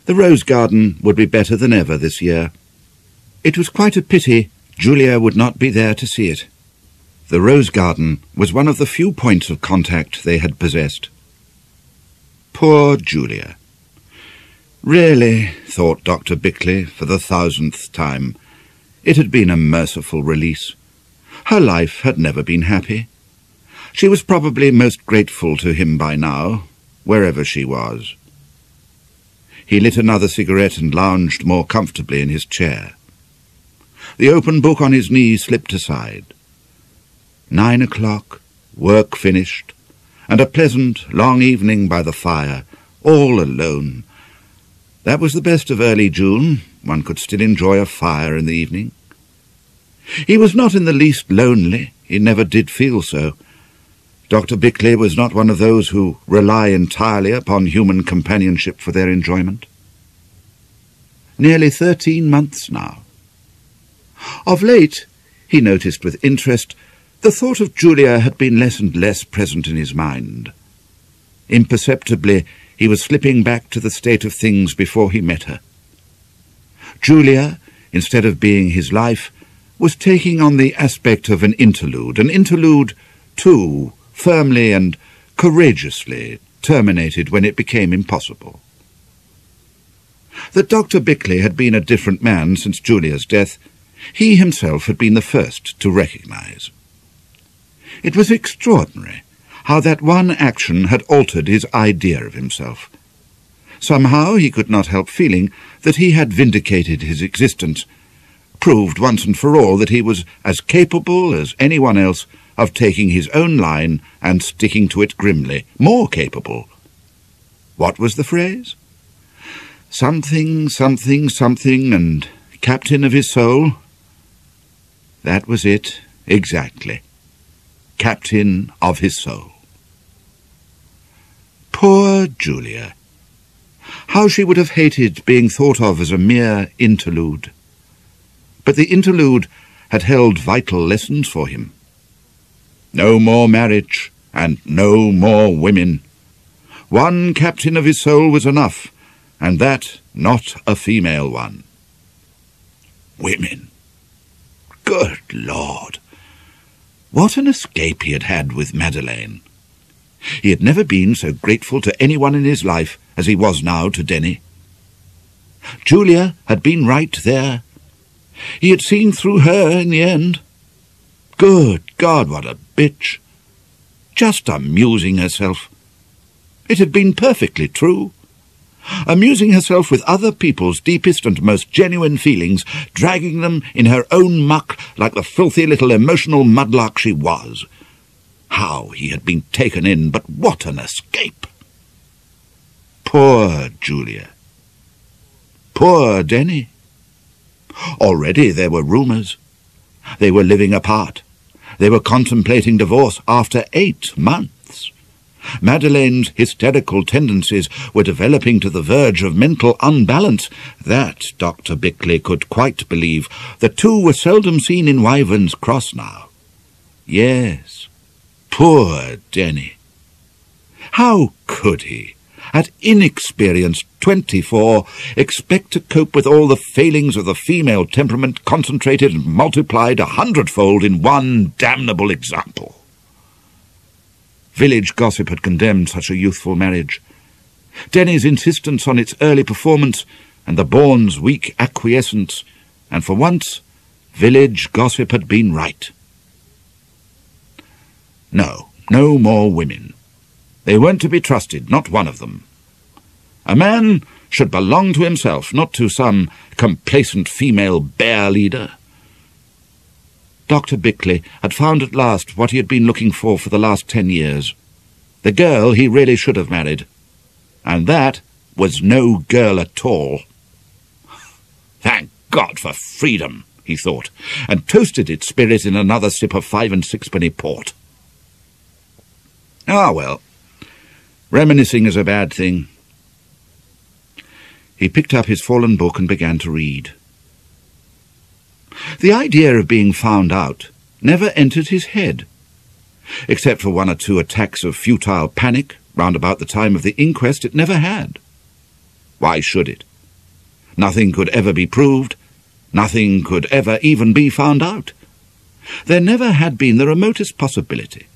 Speaker 1: The rose garden would be better than ever this year. It was quite a pity Julia would not be there to see it. The rose garden was one of the few points of contact they had possessed. Poor Julia. Really, thought Dr. Bickleigh for the thousandth time, it had been a merciful release. Her life had never been happy. She was probably most grateful to him by now, wherever she was. He lit another cigarette and lounged more comfortably in his chair. The open book on his knee slipped aside. Nine o'clock, work finished, and a pleasant, long evening by the fire, all alone. That was the best of early June. One could still enjoy a fire in the evening. He was not in the least lonely. He never did feel so. Dr. Bickleigh was not one of those who rely entirely upon human companionship for their enjoyment. Nearly thirteen months now. Of late, he noticed with interest, the thought of Julia had been less and less present in his mind. Imperceptibly, he was slipping back to the state of things before he met her. Julia, instead of being his life, was taking on the aspect of an interlude, an interlude, too, firmly and courageously terminated when it became impossible. That Dr. Bickleigh had been a different man since Julia's death, he himself had been the first to recognize. It was extraordinary how that one action had altered his idea of himself. Somehow he could not help feeling that he had vindicated his existence, proved once and for all that he was as capable as anyone else of taking his own line and sticking to it grimly, more capable. What was the phrase? Something, something, something, and captain of his soul? That was it, exactly captain of his soul. Poor Julia! How she would have hated being thought of as a mere interlude. But the interlude had held vital lessons for him. No more marriage, and no more women. One captain of his soul was enough, and that not a female one. Women. Good Lord!
Speaker 3: What an escape he had had with Madeleine. He had never been so grateful to anyone in his life as he was now to Denny. Julia had been right there. He had seen through her in the end. Good God, what a bitch! Just amusing herself. It had been perfectly true. Amusing herself with other people's deepest and most genuine feelings, dragging them in her own muck like the filthy little emotional mudlark she was. How he had been taken in, but what an escape! Poor Julia. Poor Denny. Already there were rumours. They were living apart. They were contemplating divorce after eight months. Madeleine's hysterical tendencies were developing to the verge of mental unbalance. That Dr. Bickleigh could quite believe. The two were seldom seen in Wyvern's Cross now. Yes, poor Denny. How could he? At inexperienced twenty-four, expect to cope with all the failings of the female temperament concentrated and multiplied a hundredfold in one damnable example. Village gossip had condemned such a youthful marriage. Denny's insistence on its early performance and the Bourne's weak acquiescence, and for once, village gossip had been right. No, no more women. They weren't to be trusted, not one of them. A man should belong to himself, not to some complacent female bear leader. Dr. Bickleigh had found at last what he had been looking for for the last ten years. The girl he really should have married. And that was no girl at all. [sighs] Thank God for freedom, he thought, and toasted its spirit in another sip of five and sixpenny port. Ah, well, Reminiscing is a bad thing. He picked up his fallen book and began to read. The idea of being found out never entered his head, except for one or two attacks of futile panic round about the time of the inquest it never had. Why should it? Nothing could ever be proved, nothing could ever even be found out. There never had been the remotest possibility.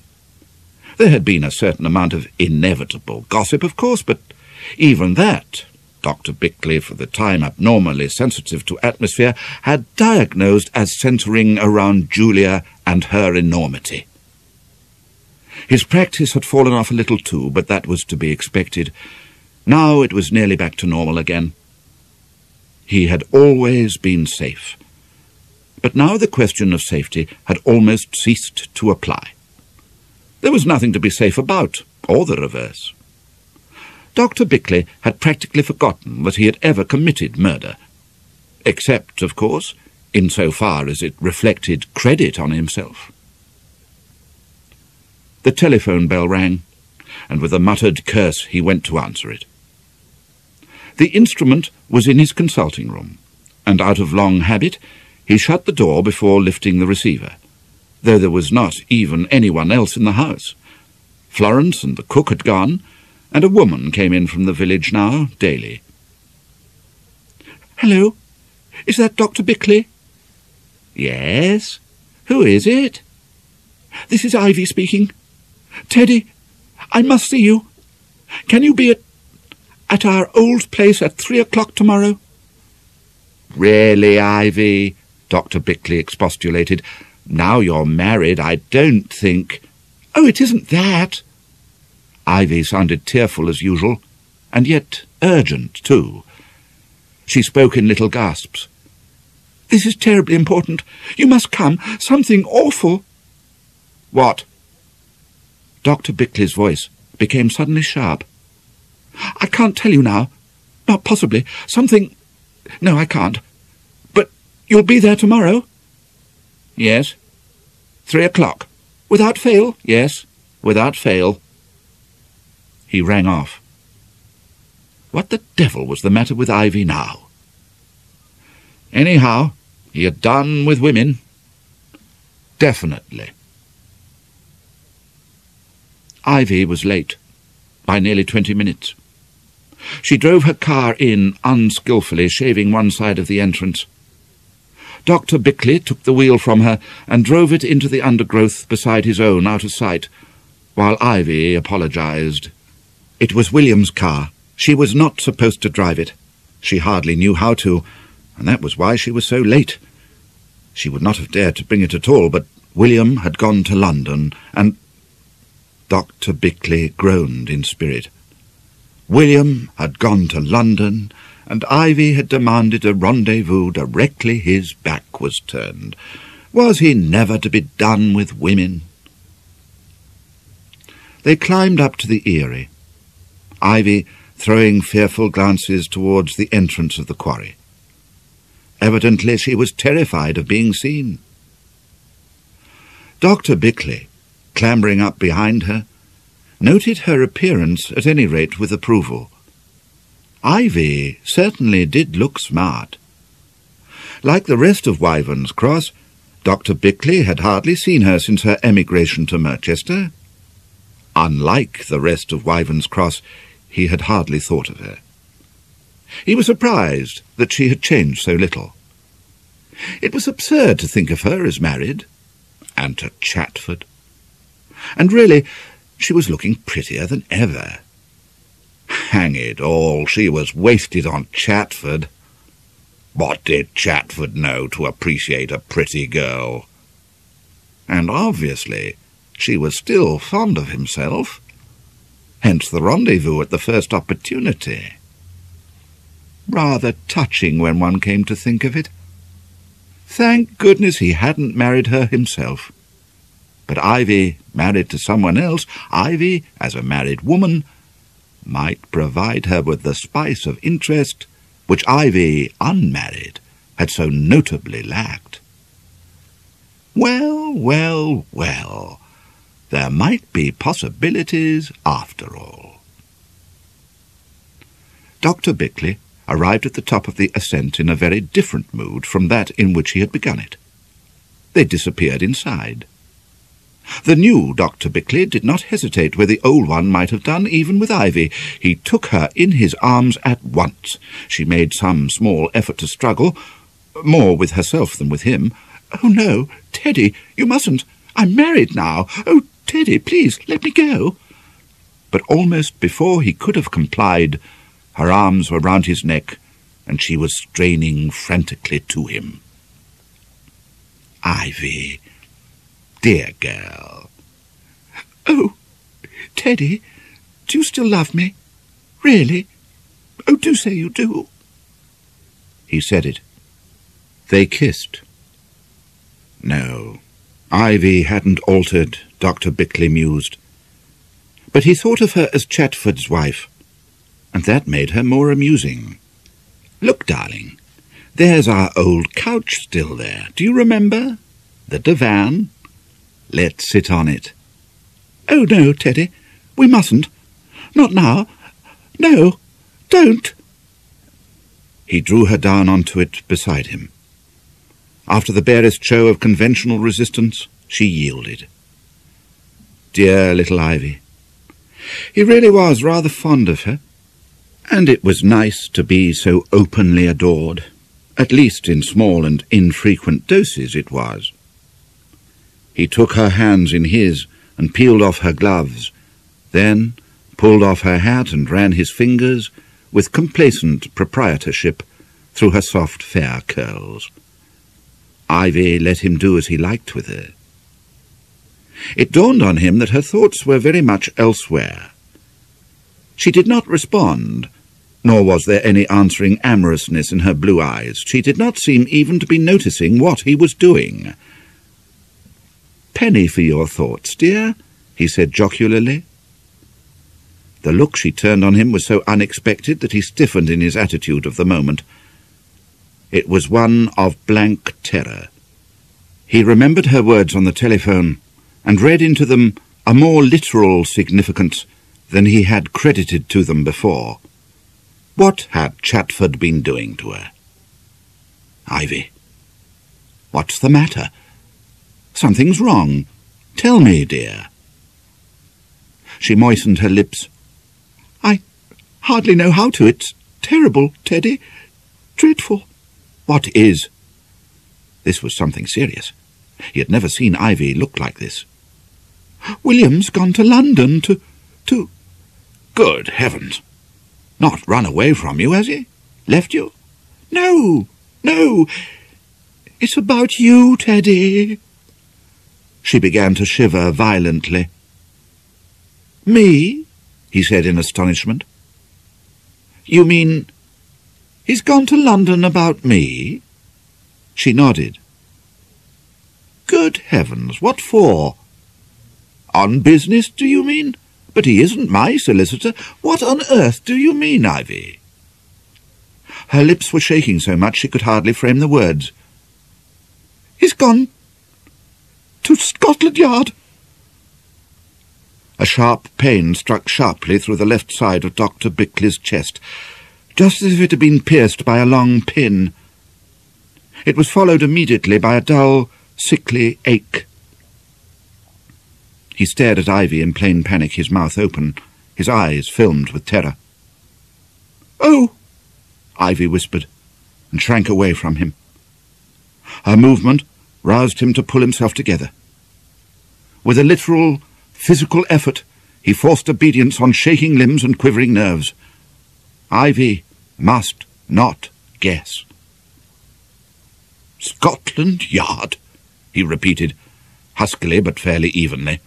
Speaker 3: There had been a certain amount of inevitable gossip, of course, but even that, Dr. Bickleigh, for the time abnormally sensitive to atmosphere, had diagnosed as centering around Julia and her enormity. His practice had fallen off a little too, but that was to be expected. Now it was nearly back to normal again. He had always been safe. But now the question of safety had almost ceased to apply. There was nothing to be safe about, or the reverse. Dr. Bickleigh had practically forgotten that he had ever committed murder. Except, of course, in so far as it reflected credit on himself. The telephone bell rang, and with a muttered curse he went to answer it. The instrument was in his consulting room, and out of long habit he shut the door before lifting the receiver though there was not even anyone else in the house. Florence and the cook had gone, and a woman came in from the village now, daily.
Speaker 2: Hello, is that Dr. Bickleigh?
Speaker 3: Yes. Who is it?
Speaker 2: This is Ivy speaking. Teddy, I must see you. Can you be at, at our old place at three o'clock tomorrow?
Speaker 3: Really, Ivy? Dr. Bickleigh expostulated. Now you're married, I don't think...
Speaker 2: Oh, it isn't that.
Speaker 3: Ivy sounded tearful as usual, and yet urgent, too. She spoke in little gasps.
Speaker 2: This is terribly important. You must come. Something awful.
Speaker 3: What?
Speaker 2: Dr. Bickleigh's voice became suddenly sharp. I can't tell you now. Not possibly. Something... No, I can't. But you'll be there tomorrow?
Speaker 3: Yes.
Speaker 2: Three o'clock. Without fail?
Speaker 3: Yes, without fail. He rang off. What the devil was the matter with Ivy now? Anyhow, he had done with women. Definitely. Ivy was late, by nearly twenty minutes. She drove her car in unskilfully, shaving one side of the entrance. Dr. Bickleigh took the wheel from her and drove it into the undergrowth beside his own out of sight, while Ivy apologized. It was William's car. She was not supposed to drive it. She hardly knew how to, and that was why she was so late. She would not have dared to bring it at all, but William had gone to London, and... Dr. Bickleigh groaned in spirit. William had gone to London, and Ivy had demanded a rendezvous directly his back was turned. Was he never to be done with women? They climbed up to the eyrie, Ivy throwing fearful glances towards the entrance of the quarry. Evidently she was terrified of being seen. Dr. Bickleigh, clambering up behind her, noted her appearance at any rate with approval. Ivy certainly did look smart. Like the rest of Wyverns Cross, Dr. Bickleigh had hardly seen her since her emigration to Merchester. Unlike the rest of Wyverns Cross, he had hardly thought of her. He was surprised that she had changed so little. It was absurd to think of her as married, and to Chatford. And really, she was looking prettier than ever. Hang it all, she was wasted on Chatford. What did Chatford know to appreciate a pretty girl? And obviously she was still fond of himself. Hence the rendezvous at the first opportunity. Rather touching when one came to think of it. Thank goodness he hadn't married her himself. But Ivy, married to someone else, Ivy, as a married woman, might provide her with the spice of interest which Ivy, unmarried, had so notably lacked. Well, well, well, there might be possibilities after all. Dr. Bickleigh arrived at the top of the ascent in a very different mood from that in which he had begun it. They disappeared inside. The new Dr. Bickleigh did not hesitate where the old one might have done, even with Ivy. He took her in his arms at once. She made some small effort to struggle, more with herself than with him. Oh, no, Teddy, you mustn't. I'm married now. Oh, Teddy, please, let me go. But almost before he could have complied, her arms were round his neck, and she was straining frantically to him. Ivy, dear girl. Oh, Teddy, do you still love me? Really? Oh, do say you do. He said it. They kissed. No, Ivy hadn't altered, Dr. Bickleigh mused. But he thought of her as Chatford's wife, and that made her more amusing. Look, darling, there's our old couch still there. Do you remember? The divan? Let's sit on it. Oh, no, Teddy, we mustn't. Not now. No, don't. He drew her down onto it beside him. After the barest show of conventional resistance, she yielded. Dear little Ivy. He really was rather fond of her, and it was nice to be so openly adored. At least in small and infrequent doses it was. He took her hands in his and peeled off her gloves, then pulled off her hat and ran his fingers, with complacent proprietorship, through her soft fair curls. Ivy let him do as he liked with her. It dawned on him that her thoughts were very much elsewhere. She did not respond, nor was there any answering amorousness in her blue eyes. She did not seem even to be noticing what he was doing penny for your thoughts, dear, he said jocularly. The look she turned on him was so unexpected that he stiffened in his attitude of the moment. It was one of blank terror. He remembered her words on the telephone, and read into them a more literal significance than he had credited to them before. What had Chatford been doing to her? Ivy. What's the matter? Something's wrong. Tell me, dear. She moistened her lips. I hardly know how to. It's terrible, Teddy. Dreadful. What is? This was something serious. He had never seen Ivy look like this. William's gone to London to... to... Good heavens! Not run away from you, has he? Left you? No, no. It's about you, Teddy. She began to shiver violently. Me? he said in astonishment. You mean he's gone to London about me? She nodded. Good heavens, what for? On business, do you mean? But he isn't my solicitor. What on earth do you mean, Ivy? Her lips were shaking so much she could hardly frame the words. He's gone to Scotland Yard. A sharp pain struck sharply through the left side of Dr. Bickleigh's chest, just as if it had been pierced by a long pin. It was followed immediately by a dull, sickly ache. He stared at Ivy in plain panic, his mouth open, his eyes filmed with terror. Oh! Ivy whispered, and shrank away from him. Her movement roused him to pull himself together. With a literal, physical effort, he forced obedience on shaking limbs and quivering nerves. Ivy must not guess. Scotland Yard, he repeated, huskily but fairly evenly.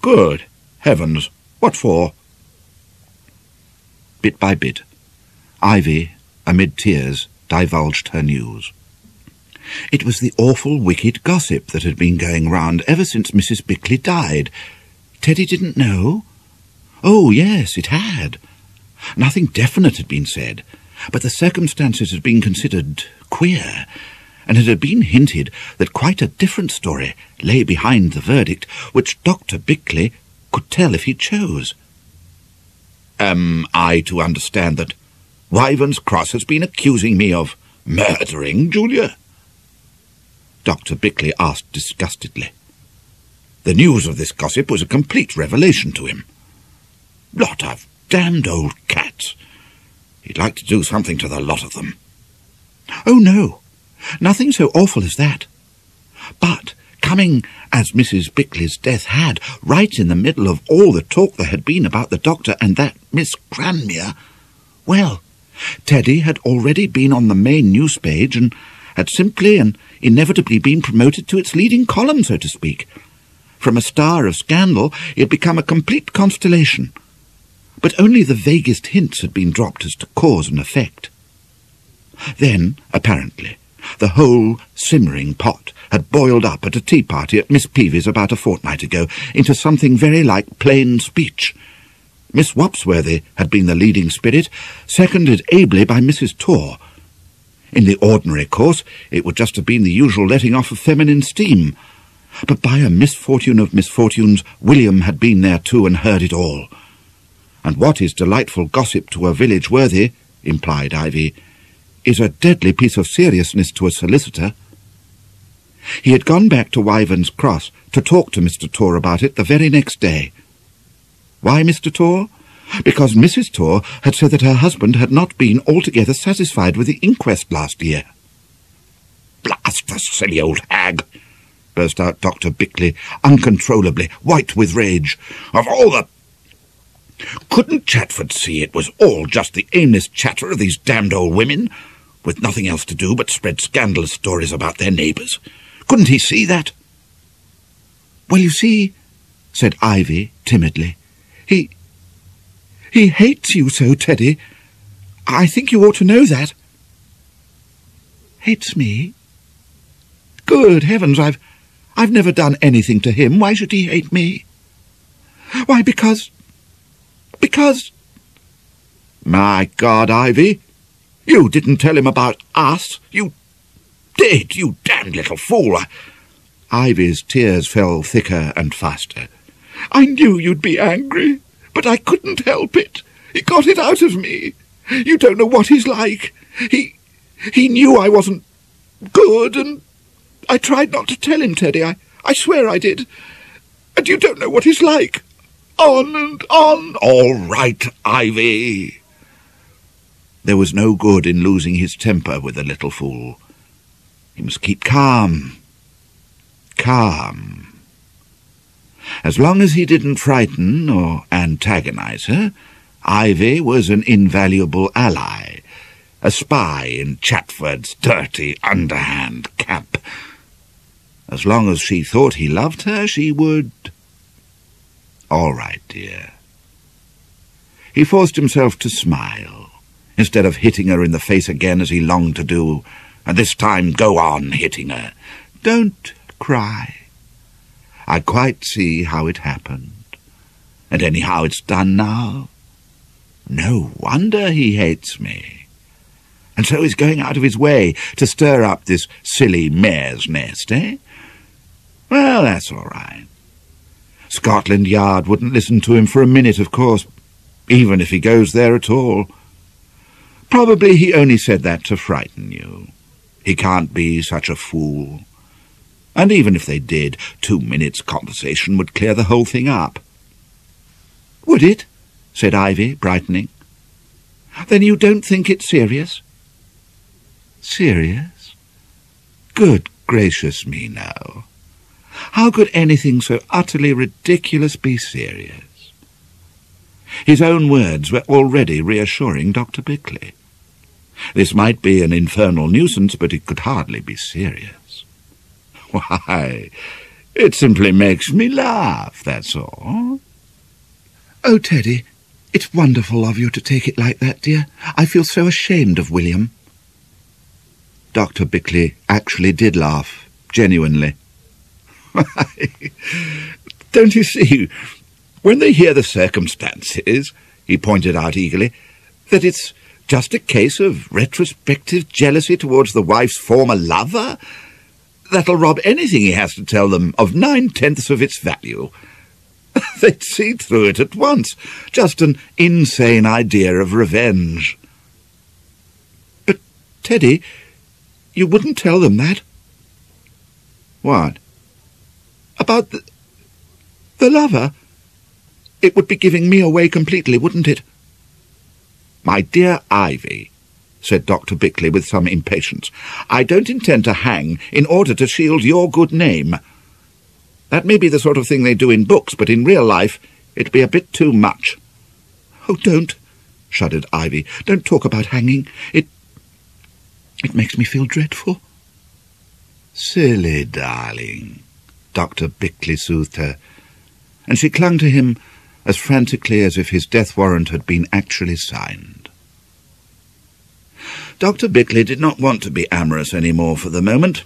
Speaker 3: Good heavens, what for? Bit by bit, Ivy, amid tears, divulged her news. It was the awful, wicked gossip that had been going round ever since Mrs. Bickleigh died. Teddy didn't know? Oh, yes, it had. Nothing definite had been said, but the circumstances had been considered queer, and it had been hinted that quite a different story lay behind the verdict, which Dr. Bickleigh could tell if he chose. Am I to understand that Wyvern's Cross has been accusing me of murdering Julia? Dr. Bickleigh asked disgustedly. The news of this gossip was a complete revelation to him. Lot of damned old cats. He'd like to do something to the lot of them. Oh, no, nothing so awful as that. But coming, as Mrs. Bickleigh's death had, right in the middle of all the talk there had been about the doctor and that Miss Cranmere, well, Teddy had already been on the main news page and had simply and inevitably been promoted to its leading column, so to speak. From a star of scandal, it had become a complete constellation. But only the vaguest hints had been dropped as to cause and effect. Then, apparently, the whole simmering pot had boiled up at a tea party at Miss Peavy's about a fortnight ago into something very like plain speech. Miss Wopsworthy had been the leading spirit, seconded ably by Mrs. Torr, in the ordinary course, it would just have been the usual letting off of feminine steam. But by a misfortune of misfortunes, William had been there too and heard it all. And what is delightful gossip to a village worthy, implied Ivy, is a deadly piece of seriousness to a solicitor. He had gone back to Wyvern's Cross to talk to Mr. Torr about it the very next day. Why Mr. Torr? Because Mrs. Torr had said that her husband had not been altogether satisfied with the inquest last year. Blast the silly old hag! burst out Dr. Bickleigh, uncontrollably, white with rage. Of all the... Couldn't Chatford see it was all just the aimless chatter of these damned old women, with nothing else to do but spread scandalous stories about their neighbours? Couldn't he see that? Well, you see, said Ivy timidly, he... He hates you so, Teddy. I think you ought to know that. Hates me? Good heavens, I've... I've never done anything to him. Why should he hate me? Why, because... Because... My God, Ivy, you didn't tell him about us. You did, you damned little fool. Ivy's tears fell thicker and faster. I knew you'd be angry but I couldn't help it. He got it out of me. You don't know what he's like. He... he knew I wasn't good, and I tried not to tell him, Teddy. I, I swear I did. And you don't know what he's like. On and on. All right, Ivy. There was no good in losing his temper with the little fool. He must keep calm. Calm. As long as he didn't frighten or antagonize her, Ivy was an invaluable ally, a spy in Chatford's dirty underhand camp. As long as she thought he loved her, she would... All right, dear. He forced himself to smile, instead of hitting her in the face again as he longed to do, and this time go on hitting her. Don't cry. I quite see how it happened. And anyhow it's done now. No wonder he hates me. And so he's going out of his way to stir up this silly mare's nest, eh? Well, that's all right. Scotland Yard wouldn't listen to him for a minute, of course, even if he goes there at all. Probably he only said that to frighten you. He can't be such a fool. And even if they did, two minutes' conversation would clear the whole thing up. Would it? said Ivy, brightening. Then you don't think it's serious? Serious? Good gracious me, no. How could anything so utterly ridiculous be serious? His own words were already reassuring Dr. Bickleigh. This might be an infernal nuisance, but it could hardly be serious. [laughs] Why, it simply makes me laugh, that's all.
Speaker 2: Oh, Teddy, it's wonderful of you to take it like that, dear. I feel so ashamed of William.
Speaker 3: Dr. Bickleigh actually did laugh, genuinely. [laughs] Don't you see, when they hear the circumstances, he pointed out eagerly, that it's just a case of retrospective jealousy towards the wife's former lover, that'll rob anything he has to tell them of nine-tenths of its value. [laughs] They'd see through it at once. Just an insane idea of revenge. But, Teddy, you wouldn't tell them that? What? About the... the lover? It would be giving me away completely, wouldn't it? My dear Ivy, said Dr. Bickleigh with some impatience, I don't intend to hang in order to shield your good name. That may be the sort of thing they do in books, but in real life it'd be a bit too much. Oh, don't, shuddered Ivy. Don't talk about hanging. It... it makes me feel dreadful. Silly darling, Dr. Bickleigh soothed her, and she clung to him as frantically as if his death warrant had been actually signed. Dr. Bickleigh did not want to be amorous any more for the moment.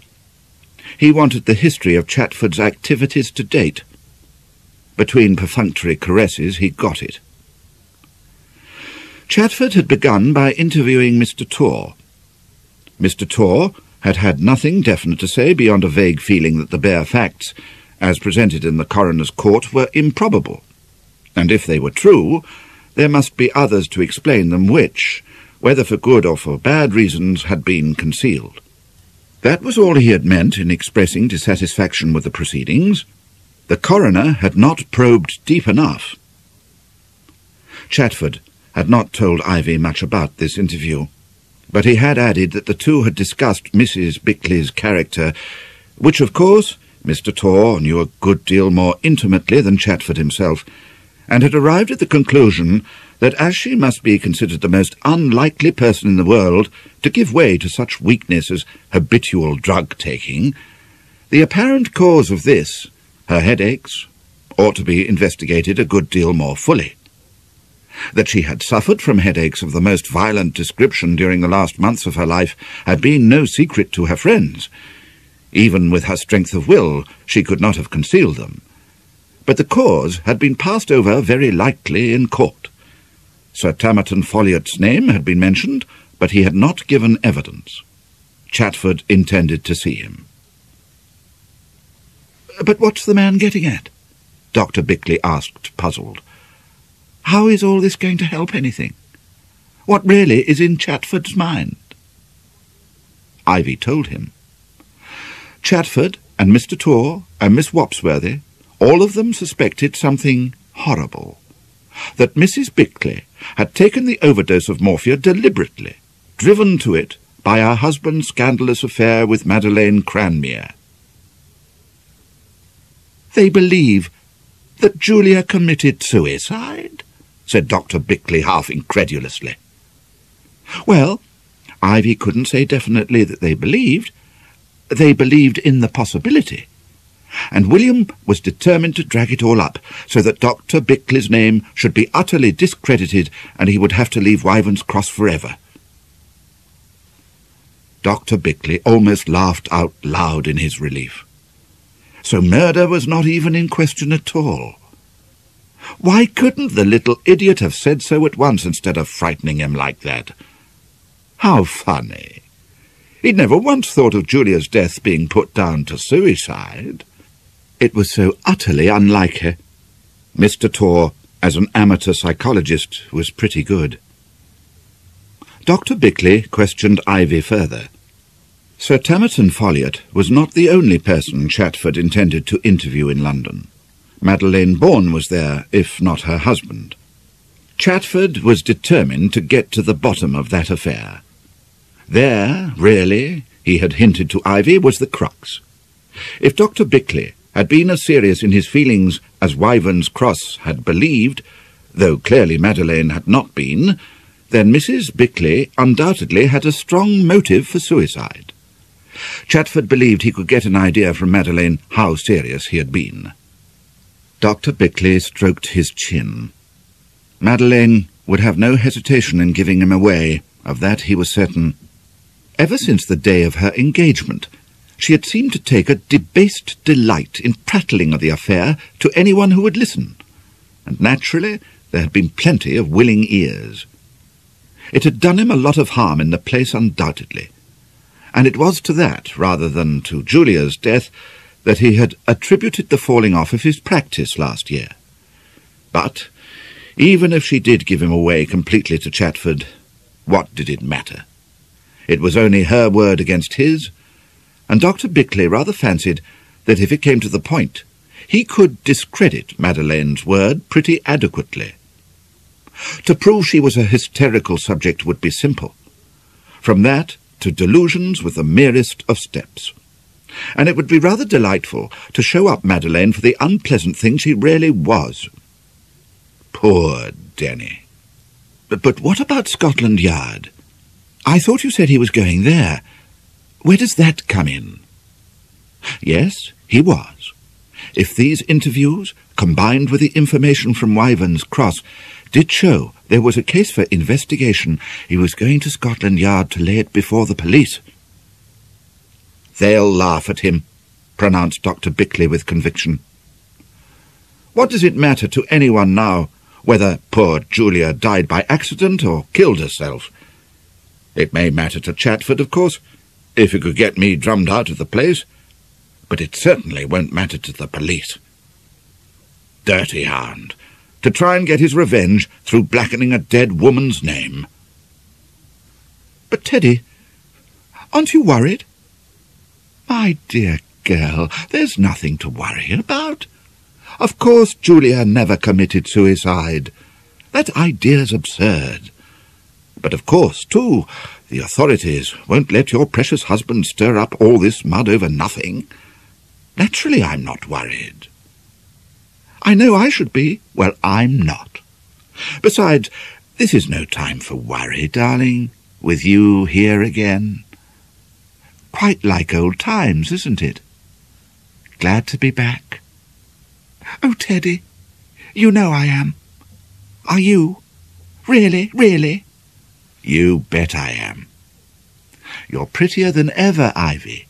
Speaker 3: He wanted the history of Chatford's activities to date. Between perfunctory caresses, he got it. Chatford had begun by interviewing Mr. Torr. Mr. Torr had had nothing definite to say beyond a vague feeling that the bare facts, as presented in the coroner's court, were improbable. And if they were true, there must be others to explain them which, whether for good or for bad reasons, had been concealed. That was all he had meant in expressing dissatisfaction with the proceedings. The coroner had not probed deep enough. Chatford had not told Ivy much about this interview, but he had added that the two had discussed Mrs. Bickleigh's character, which, of course, Mr. Torr knew a good deal more intimately than Chatford himself, and had arrived at the conclusion that as she must be considered the most unlikely person in the world to give way to such weakness as habitual drug-taking, the apparent cause of this, her headaches, ought to be investigated a good deal more fully. That she had suffered from headaches of the most violent description during the last months of her life had been no secret to her friends. Even with her strength of will, she could not have concealed them but the cause had been passed over very lightly in court. Sir Tamerton Folliot's name had been mentioned, but he had not given evidence. Chatford intended to see him. But what's the man getting at? Dr. Bickleigh asked, puzzled. How is all this going to help anything? What really is in Chatford's mind? Ivy told him. Chatford and Mr. Torr and Miss Wopsworthy all of them suspected something horrible. That Mrs. Bickleigh had taken the overdose of morphia deliberately, driven to it by her husband's scandalous affair with Madeleine Cranmere. They believe that Julia committed suicide? said Dr. Bickleigh half incredulously. Well, Ivy couldn't say definitely that they believed. They believed in the possibility. And William was determined to drag it all up, so that Dr. Bickleigh's name should be utterly discredited and he would have to leave Wyvern's Cross forever. Dr. Bickleigh almost laughed out loud in his relief. So murder was not even in question at all. Why couldn't the little idiot have said so at once instead of frightening him like that? How funny. He'd never once thought of Julia's death being put down to suicide. It was so utterly unlike her. Mr. Torr, as an amateur psychologist, was pretty good. Dr. Bickleigh questioned Ivy further. Sir Tamerton Folliot was not the only person Chatford intended to interview in London. Madeleine Bourne was there, if not her husband. Chatford was determined to get to the bottom of that affair. There, really, he had hinted to Ivy, was the crux. If Dr. Bickleigh had been as serious in his feelings as Wyvern's Cross had believed, though clearly Madeleine had not been, then Mrs. Bickleigh undoubtedly had a strong motive for suicide. Chatford believed he could get an idea from Madeleine how serious he had been. Dr. Bickleigh stroked his chin. Madeleine would have no hesitation in giving him away, of that he was certain. Ever since the day of her engagement, she had seemed to take a debased delight in prattling of the affair to anyone who would listen, and naturally there had been plenty of willing ears. It had done him a lot of harm in the place undoubtedly, and it was to that, rather than to Julia's death, that he had attributed the falling off of his practice last year. But, even if she did give him away completely to Chatford, what did it matter? It was only her word against his, and Dr. Bickleigh rather fancied that if it came to the point, he could discredit Madeleine's word pretty adequately. To prove she was a hysterical subject would be simple. From that to delusions with the merest of steps and it would be rather delightful to show up Madeleine for the unpleasant thing she really was. Poor Denny. But, but what about Scotland Yard? I thought you said he was going there. Where does that come in? Yes, he was. If these interviews, combined with the information from Wyvern's Cross, did show there was a case for investigation, he was going to Scotland Yard to lay it before the police. They'll laugh at him, pronounced Dr. Bickleigh with conviction. What does it matter to anyone now whether poor Julia died by accident or killed herself? It may matter to Chatford, of course, if he could get me drummed out of the place, but it certainly won't matter to the police. Dirty hound, to try and get his revenge through blackening a dead woman's name. But, Teddy, aren't you worried? My dear girl, there's nothing to worry about. Of course Julia never committed suicide. That idea's absurd. But of course, too, the authorities won't let your precious husband stir up all this mud over nothing. Naturally I'm not worried. I know I should be. Well, I'm not. Besides, this is no time for worry, darling, with you here again. Quite like old times, isn't it? Glad to be back. Oh, Teddy, you know I am. Are you? Really, really? You bet I am. You're prettier than ever, Ivy.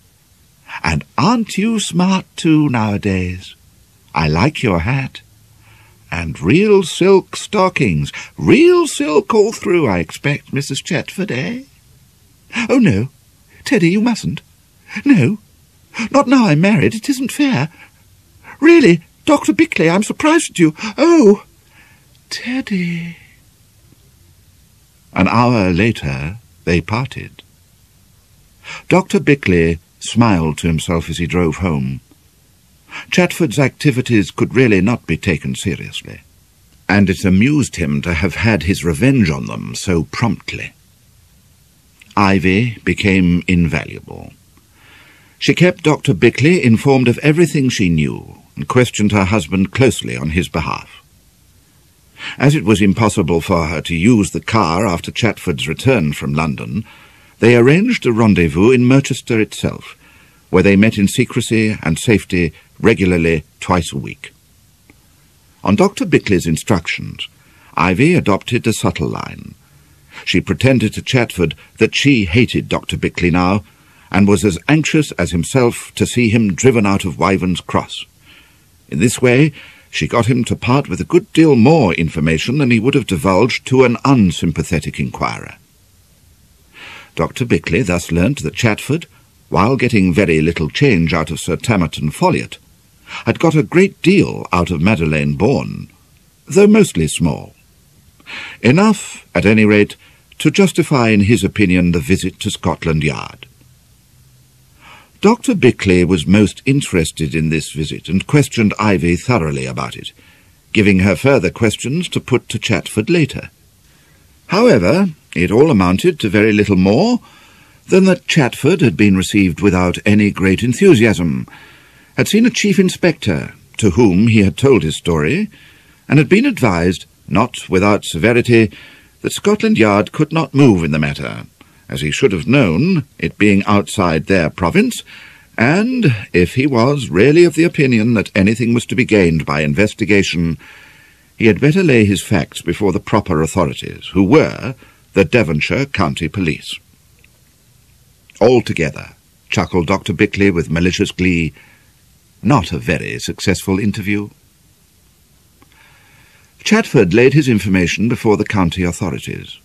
Speaker 3: And aren't you smart too nowadays? I like your hat. And real silk stockings. Real silk all through, I expect, Mrs. Chetford, eh? Oh, no, Teddy, you mustn't. No, not now I'm married. It isn't fair. Really, Dr. Bickleigh, I'm surprised at you. Oh, Teddy. An hour later, they parted. Dr. Bickleigh smiled to himself as he drove home. Chatford's activities could really not be taken seriously, and it amused him to have had his revenge on them so promptly.
Speaker 1: Ivy became invaluable. She kept Dr. Bickleigh informed of everything she knew and questioned her husband closely on his behalf. As it was impossible for her to use the car after Chatford's return from London, they arranged a rendezvous in Merchester itself, where they met in secrecy and safety regularly twice a week. On Dr. Bickleigh's instructions, Ivy adopted a subtle line. She pretended to Chatford that she hated Dr. Bickleigh now, and was as anxious as himself to see him driven out of Wyvern's Cross. In this way, she got him to part with a good deal more information than he would have divulged to an unsympathetic inquirer. Dr. Bickleigh thus learnt that Chatford, while getting very little change out of Sir Tamerton Folliot, had got a great deal out of Madeleine Bourne, though mostly small. Enough, at any rate, to justify in his opinion the visit to Scotland Yard. Dr. Bickleigh was most interested in this visit and questioned Ivy thoroughly about it, giving her further questions to put to Chatford later. However, it all amounted to very little more than that Chatford had been received without any great enthusiasm, had seen a chief inspector, to whom he had told his story, and had been advised, not without severity, that Scotland Yard could not move in the matter, as he should have known, it being outside their province, and, if he was really of the opinion that anything was to be gained by investigation, he had better lay his facts before the proper authorities, who were the Devonshire County Police. Altogether, chuckled Dr. Bickleigh with malicious glee, not a very successful interview. Chatford laid his information before the county authorities.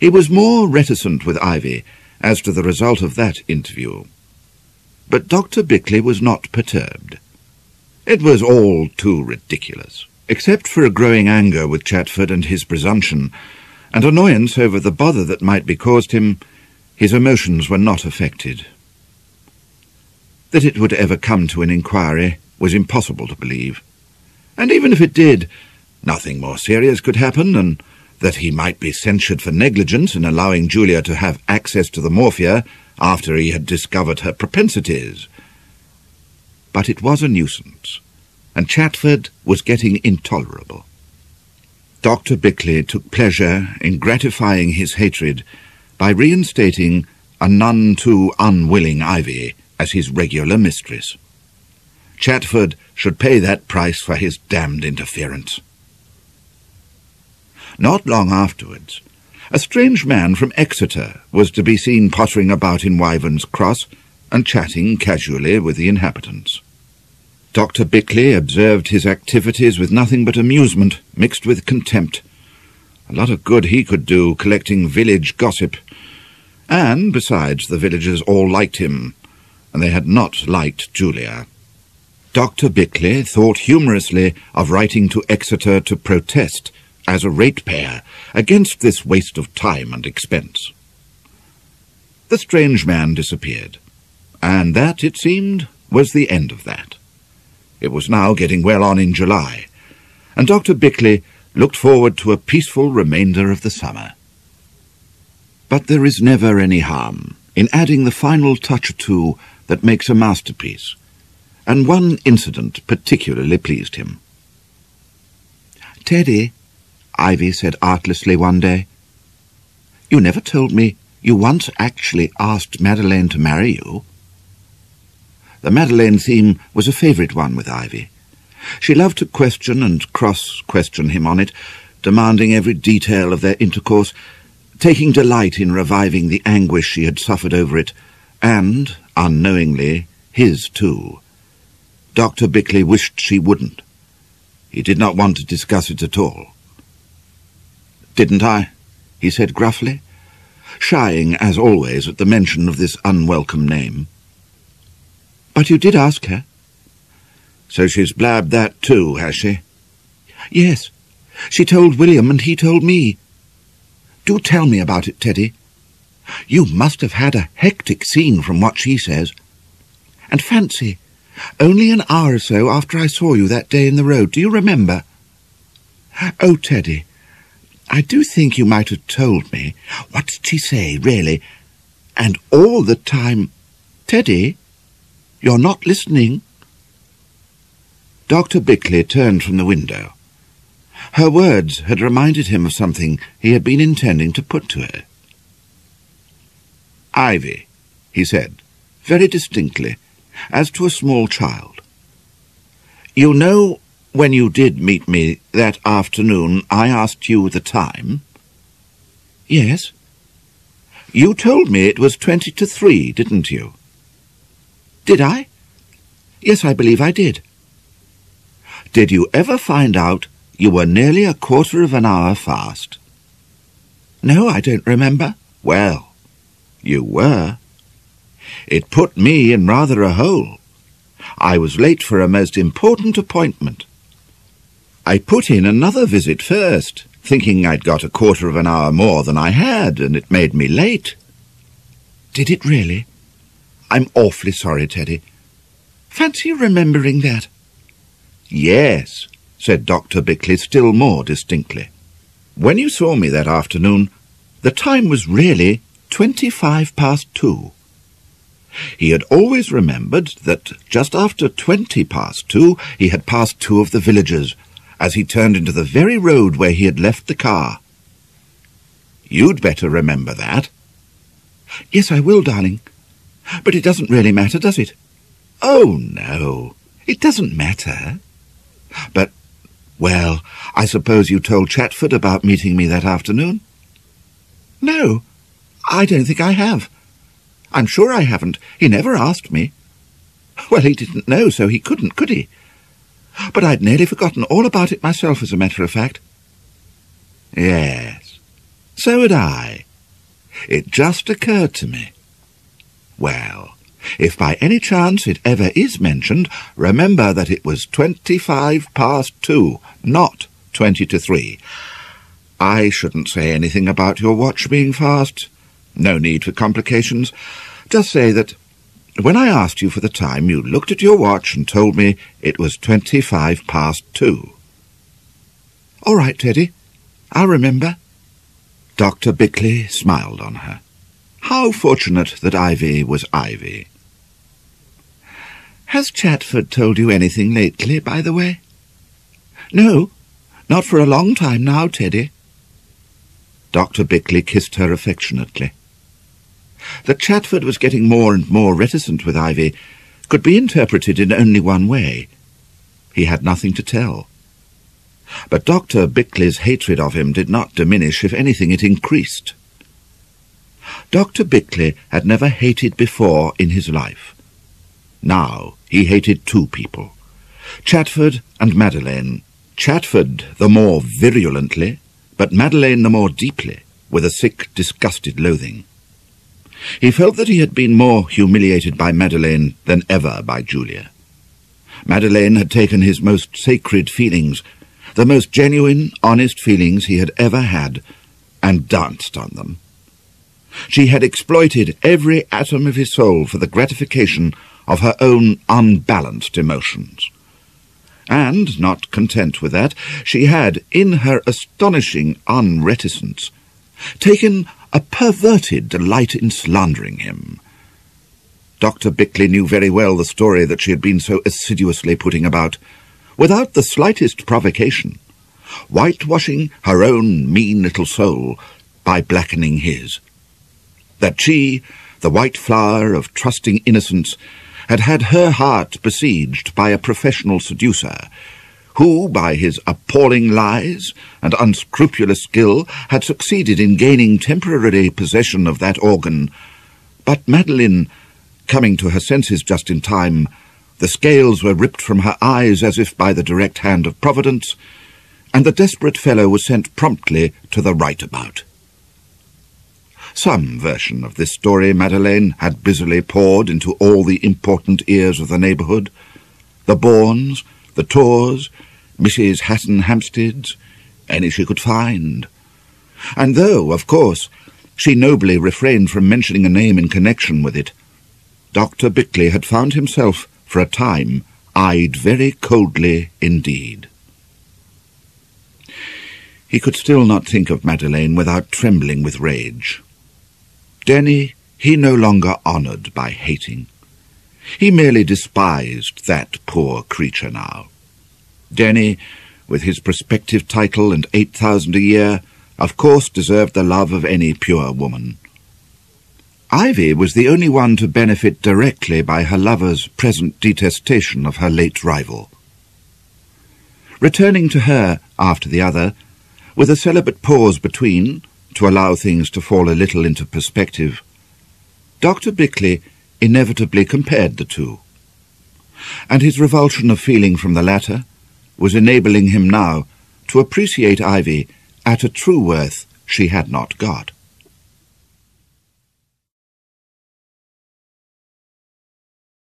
Speaker 1: He was more reticent with Ivy as to the result of that interview. But Dr. Bickleigh was not perturbed. It was all too ridiculous. Except for a growing anger with Chatford and his presumption, and annoyance over the bother that might be caused him, his emotions were not affected. That it would ever come to an inquiry was impossible to believe. And even if it did, nothing more serious could happen than that he might be censured for negligence in allowing Julia to have access to the morphia after he had discovered her propensities. But it was a nuisance, and Chatford was getting intolerable. Dr. Bickleigh took pleasure in gratifying his hatred by reinstating a none too unwilling Ivy as his regular mistress. Chatford should pay that price for his damned interference. Not long afterwards, a strange man from Exeter was to be seen pottering about in Wyvern's Cross and chatting casually with the inhabitants. Dr. Bickleigh observed his activities with nothing but amusement, mixed with contempt. A lot of good he could do collecting village gossip. And, besides, the villagers all liked him, and they had not liked Julia. Dr. Bickleigh thought humorously of writing to Exeter to protest as a ratepayer against this waste of time and expense. The strange man disappeared, and that, it seemed, was the end of that. It was now getting well on in July, and Dr. Bickleigh looked forward to a peaceful remainder of the summer. But there is never any harm in adding the final touch or two that makes a masterpiece, and one incident particularly pleased him. Teddy, Ivy said artlessly one day. You never told me you once actually asked Madeleine to marry you. The Madeleine theme was a favourite one with Ivy. She loved to question and cross-question him on it, demanding every detail of their intercourse, taking delight in reviving the anguish she had suffered over it, and, unknowingly, his too. Dr. Bickleigh wished she wouldn't. He did not want to discuss it at all. Didn't I? he said gruffly, shying, as always, at the mention of this unwelcome name. But you did ask her. So she's blabbed that too, has she? Yes. She told William and he told me. Do tell me about it, Teddy. You must have had a hectic scene from what she says. And fancy, only an hour or so after I saw you that day in the road, do you remember? Oh, Teddy,
Speaker 3: I do think you might have told me. What did she say, really? And all the time... Teddy, you're not listening. Dr. Bickleigh turned from the window. Her words had reminded him of something he had been intending to put to her. Ivy, he said, very distinctly, as to a small child. You know, when you did meet me that afternoon, I asked you the time? Yes. You told me it was twenty to three, didn't you? Did I? Yes, I believe I did. Did you ever find out you were nearly a quarter of an hour fast? No, I don't remember. Well, you were. It put me in rather a hole. I was late for a most important appointment. I put in another visit first, thinking I'd got a quarter of an hour more than I had, and it made me late. Did it really? I'm awfully sorry, Teddy. Fancy remembering that. Yes, said Dr. Bickleigh still more distinctly. When you saw me that afternoon, the time was really twenty-five past two. He had always remembered that just after twenty past two he had passed two of the villagers as he turned into the very road where he had left the car. You'd better remember that. Yes, I will, darling. But it doesn't really matter, does it? Oh, no. It doesn't matter. But, well, I suppose you told Chatford about meeting me that afternoon? No, I don't think I have. I'm sure I haven't. He never asked me. Well, he didn't know, so he couldn't, could he? But I'd nearly forgotten all about it myself, as a matter of fact. Yes, so had I. It just occurred to me. Well, if by any chance it ever is mentioned, remember that it was twenty-five past two, not twenty to three. I shouldn't say anything about your watch being fast. No need for complications. Just say that when I asked you for the time, you looked at your watch and told me it was twenty-five past two. All right, Teddy. I'll remember. Dr. Bickleigh smiled on her. How fortunate that Ivy was Ivy. Has Chatford told you anything lately, by the way? No, not for a long time now, Teddy. Dr. Bickleigh kissed her affectionately. That Chatford was getting more and more reticent with Ivy could be interpreted in only one way. He had nothing to tell. But Dr. Bickleigh's hatred of him did not diminish, if anything it increased. Dr. Bickleigh had never hated before in his life. Now he hated two people, Chatford and Madeleine. Chatford the more virulently, but Madeleine the more deeply, with a sick, disgusted loathing. He felt that he had been more humiliated by Madeleine than ever by Julia. Madeleine had taken his most sacred feelings the most genuine, honest feelings he had ever had, and danced on them. She had exploited every atom of his soul for the gratification of her own unbalanced emotions. And, not content with that, she had, in her astonishing unreticence, taken a perverted delight in slandering him. Dr. Bickleigh knew very well the story that she had been so assiduously putting about, without the slightest provocation, whitewashing her own mean little soul by blackening his. That she, the white flower of trusting innocence, had had her heart besieged by a professional seducer, who, by his appalling lies and unscrupulous skill, had succeeded in gaining temporary possession of that organ. But Madeleine, coming to her senses just in time, the scales were ripped from her eyes as if by the direct hand of Providence, and the desperate fellow was sent promptly to the right about. Some version of this story Madeleine had busily poured into all the important ears of the neighbourhood. The Bournes, the Torrs, Mrs. Hatton Hampsteads, any she could find. And though, of course, she nobly refrained from mentioning a name in connection with it, Dr. Bickleigh had found himself for a time, eyed very coldly indeed.
Speaker 1: He could still not think of Madeleine without trembling with rage. Denny he no longer honoured by hating. He merely despised that poor creature now. Denny, with his prospective title and eight thousand a year, of course deserved the love of any pure woman. Ivy was the only one to benefit directly by her lover's present detestation of her late rival. Returning to her after the other, with a celibate pause between, to allow things to fall a little into perspective, Dr. Bickleigh inevitably compared the two. And his revulsion of feeling from the latter was enabling him now to appreciate Ivy at a true worth she had not got.